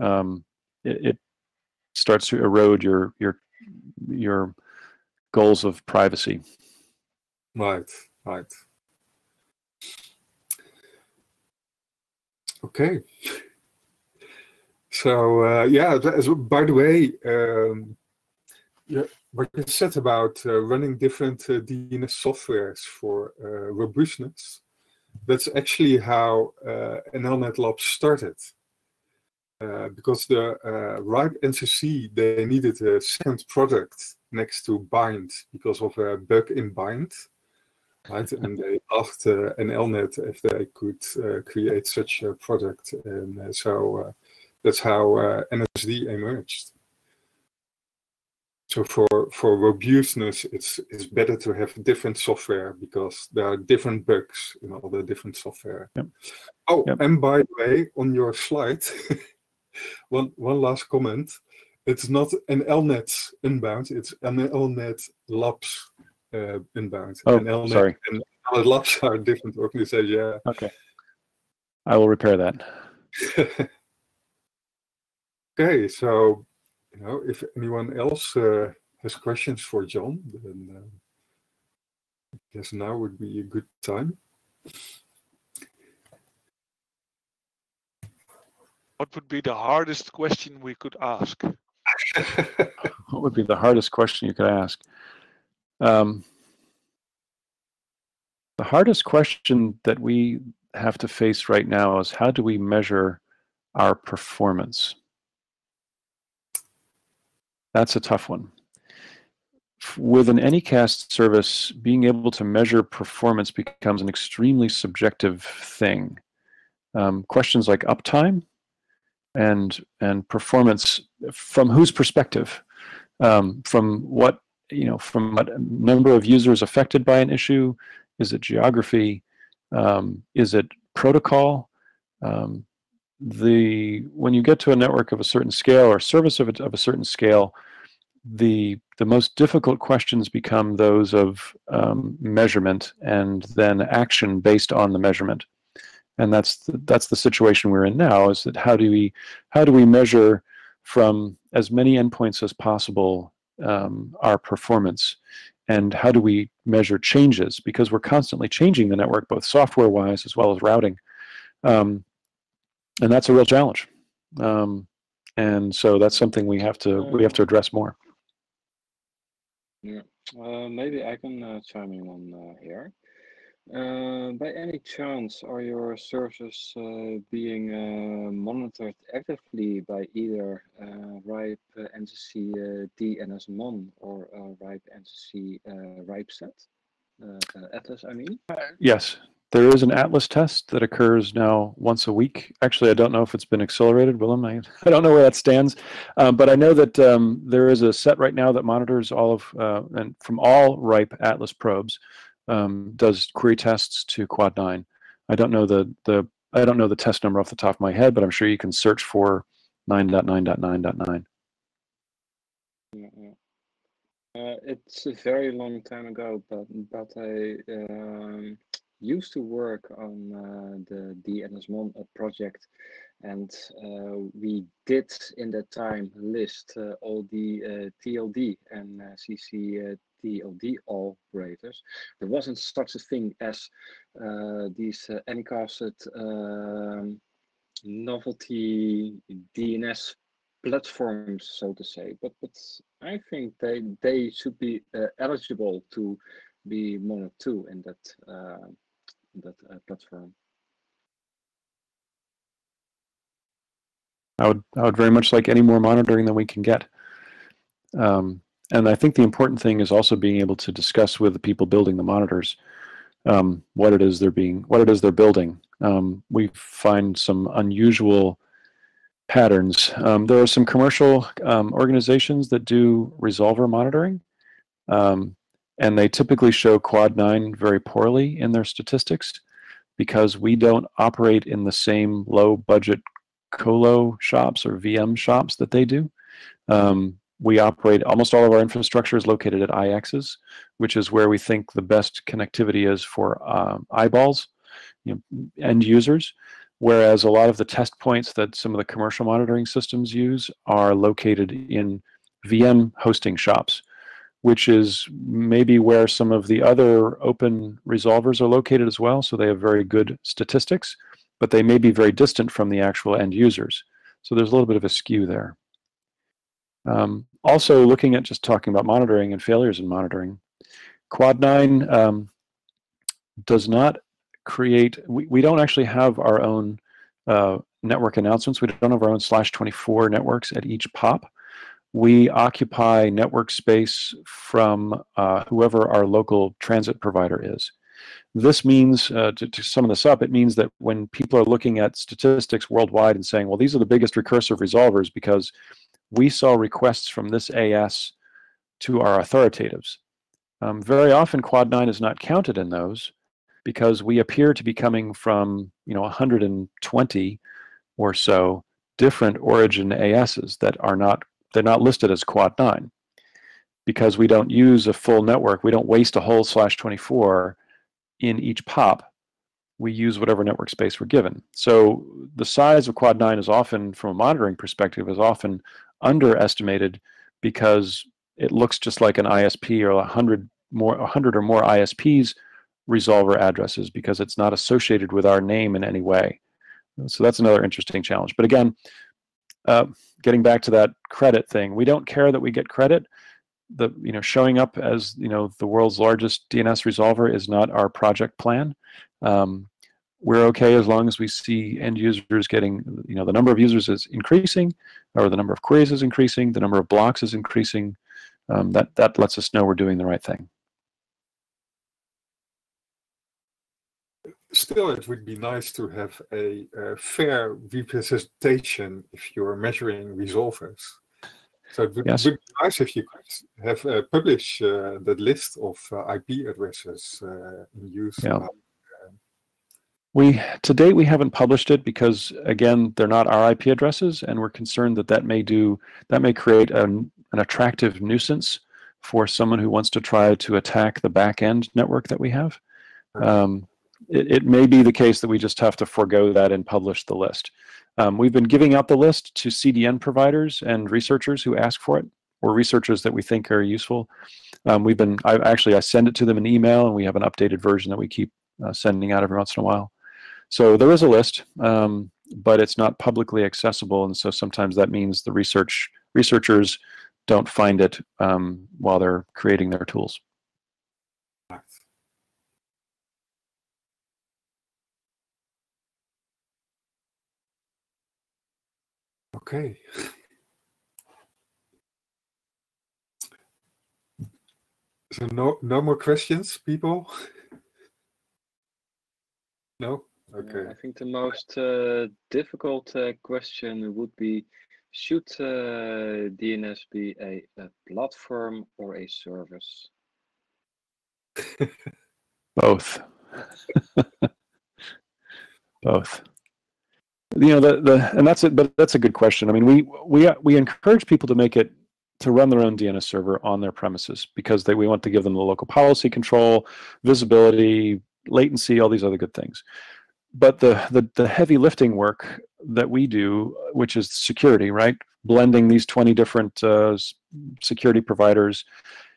um, it, it, starts to erode your your your goals of privacy. Right, right. Okay. So uh, yeah, by the way, um, yeah, what you said about uh, running different uh, DNS softwares for uh, robustness, that's actually how uh, NLNet Labs started. Uh, because the uh, RIPE NCC, they needed a second product next to Bind because of a bug in Bind. Right? and they asked uh, NLNet if they could uh, create such a product. And uh, so that's how NSD emerged. So for, for robustness, it's, it's better to have different software because there are different bugs in all the different software. Yep. Oh, yep. and by the way, on your slide, one one last comment. It's not an LNet Unbound. It's an LNet Labs uh, Unbound. Oh, and LNet sorry. And LNet Labs are different organizations. Yeah. Okay. I will repair that. okay, so you know, if anyone else uh, has questions for John, then uh, I guess now would be a good time. What would be the hardest question we could ask? what would be the hardest question you could ask? Um, the hardest question that we have to face right now is how do we measure our performance? That's a tough one. With an Anycast service, being able to measure performance becomes an extremely subjective thing. Um, questions like uptime and and performance from whose perspective? Um, from what you know from what number of users affected by an issue? Is it geography? Um, is it protocol? Um, the when you get to a network of a certain scale or service of a, of a certain scale the the most difficult questions become those of um, measurement and then action based on the measurement and that's the, that's the situation we're in now is that how do we how do we measure from as many endpoints as possible um, our performance? And how do we measure changes? Because we're constantly changing the network both software wise as well as routing. Um, and that's a real challenge. Um, and so that's something we have to we have to address more. Yeah. Uh, maybe i can uh, chime in on uh, here uh, by any chance, are your services uh, being uh, monitored actively by either uh, RIPE uh, NCC uh, DNSMON or uh, RIPE NCC uh, RIPESET? Atlas, I mean? Yes, there is an Atlas test that occurs now once a week. Actually, I don't know if it's been accelerated, Willem. I, I don't know where that stands, um, but I know that um, there is a set right now that monitors all of and from all RIPE Atlas probes um, does query tests to Quad9. I don't know the the I don't know the test number off the top of my head, but I'm sure you can search for 9.9.9.9. Yeah, yeah. Uh, it's a very long time ago, but but I um, used to work on uh, the DNSMON uh, project, and uh, we did in that time list uh, all the uh, TLD and CC TLD operators. There wasn't such a thing as these uh, um, novelty DNS platforms, so to say. But but I think they they should be uh, eligible to be Mono 2 in that uh, that uh, platform. I would I would very much like any more monitoring than we can get. Um, and I think the important thing is also being able to discuss with the people building the monitors um, what it is they're being what it is they're building. Um, we find some unusual patterns. Um, there are some commercial um, organizations that do resolver monitoring, um, and they typically show Quad 9 very poorly in their statistics because we don't operate in the same low budget colo shops or VM shops that they do. Um, we operate almost all of our infrastructure is located at IXs, which is where we think the best connectivity is for um, eyeballs, you know, end users. Whereas a lot of the test points that some of the commercial monitoring systems use are located in VM hosting shops, which is maybe where some of the other open resolvers are located as well. So they have very good statistics, but they may be very distant from the actual end users. So there's a little bit of a skew there. Um, also, looking at just talking about monitoring and failures in monitoring, Quad 9 um, does not create, we, we don't actually have our own uh, network announcements. We don't have our own slash 24 networks at each pop. We occupy network space from uh, whoever our local transit provider is. This means, uh, to, to sum this up, it means that when people are looking at statistics worldwide and saying, well, these are the biggest recursive resolvers because we saw requests from this AS to our authoritatives. Um, very often, Quad 9 is not counted in those because we appear to be coming from, you know, 120 or so different origin ASs that are not they're not listed as Quad 9 because we don't use a full network. We don't waste a whole slash 24 in each pop. We use whatever network space we're given. So the size of Quad 9 is often, from a monitoring perspective, is often underestimated because it looks just like an ISP or a hundred more, a hundred or more ISPs resolver addresses because it's not associated with our name in any way. So that's another interesting challenge. But again, uh, getting back to that credit thing, we don't care that we get credit. The you know showing up as you know the world's largest DNS resolver is not our project plan. Um, we're okay as long as we see end users getting, you know, the number of users is increasing, or the number of queries is increasing, the number of blocks is increasing. Um, that that lets us know we're doing the right thing. Still, it would be nice to have a, a fair representation if you're measuring resolvers. So it would, yes. would, be nice if you could have uh, publish uh, the list of uh, IP addresses uh, in use. Yeah. We to date we haven't published it because again they're not our IP addresses, and we're concerned that that may do that may create an, an attractive nuisance for someone who wants to try to attack the back end network that we have. Um, it, it, may be the case that we just have to forego that and publish the list. Um, we've been giving out the list to CDN providers and researchers who ask for it, or researchers that we think are useful. Um, we've been I actually I send it to them in email, and we have an updated version that we keep uh, sending out every once in a while. So there is a list, um, but it's not publicly accessible, and so sometimes that means the research researchers don't find it um, while they're creating their tools. Okay. So no no more questions, people? No? Okay. I think the most uh, difficult uh, question would be should uh, DNS be a, a, platform or a service? Both. Both. you know the the and that's it. But that's a good question. I mean, we we we encourage people to make it to run their own DNS server on their premises because they we want to give them the local policy control, visibility, latency, all these other good things. But the the the heavy lifting work that we do, which is security, right? Blending these 20 different uh, security providers,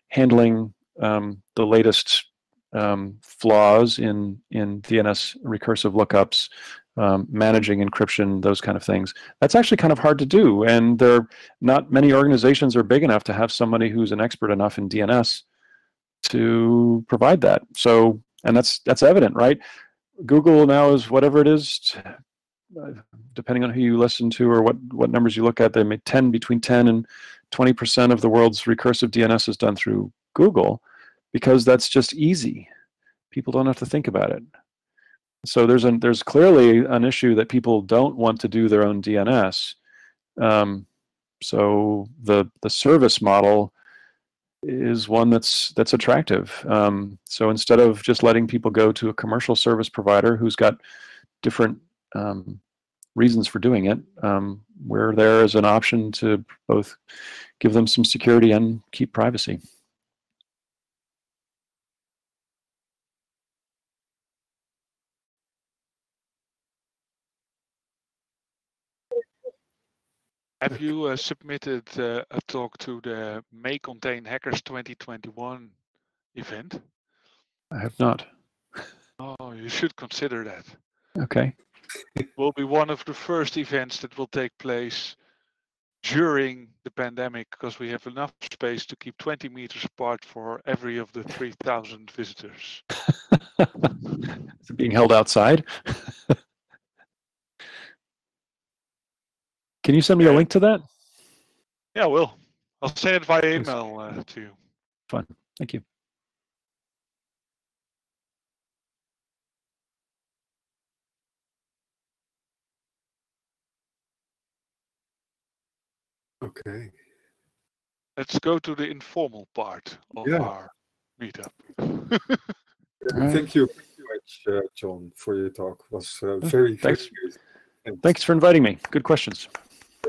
handling um, the latest um, flaws in in DNS recursive lookups, um, managing encryption, those kind of things. That's actually kind of hard to do, and there are not many organizations are big enough to have somebody who's an expert enough in DNS to provide that. So, and that's that's evident, right? Google now is whatever it is, depending on who you listen to or what what numbers you look at. They make 10 between 10 and 20 percent of the world's recursive DNS is done through Google because that's just easy. People don't have to think about it. So there's an there's clearly an issue that people don't want to do their own DNS. Um, so the the service model is one that's that's attractive. Um, so instead of just letting people go to a commercial service provider who's got different um, reasons for doing it, um, we're there as an option to both give them some security and keep privacy. Have you uh, submitted uh, a talk to the May Contain Hackers 2021 event? I have not. Oh, you should consider that. Okay. It will be one of the first events that will take place during the pandemic because we have enough space to keep 20 meters apart for every of the 3,000 visitors. Is it being held outside? Can you send me a link to that? Yeah, I will. I'll send it via email uh, to you. Fine. Thank you. Okay. Let's go to the informal part of Yeah. our meetup. Alright. Thank you very much, uh, John, for your talk. It was uh, very, very Thanks. Thanks. Thanks for inviting me. Good questions.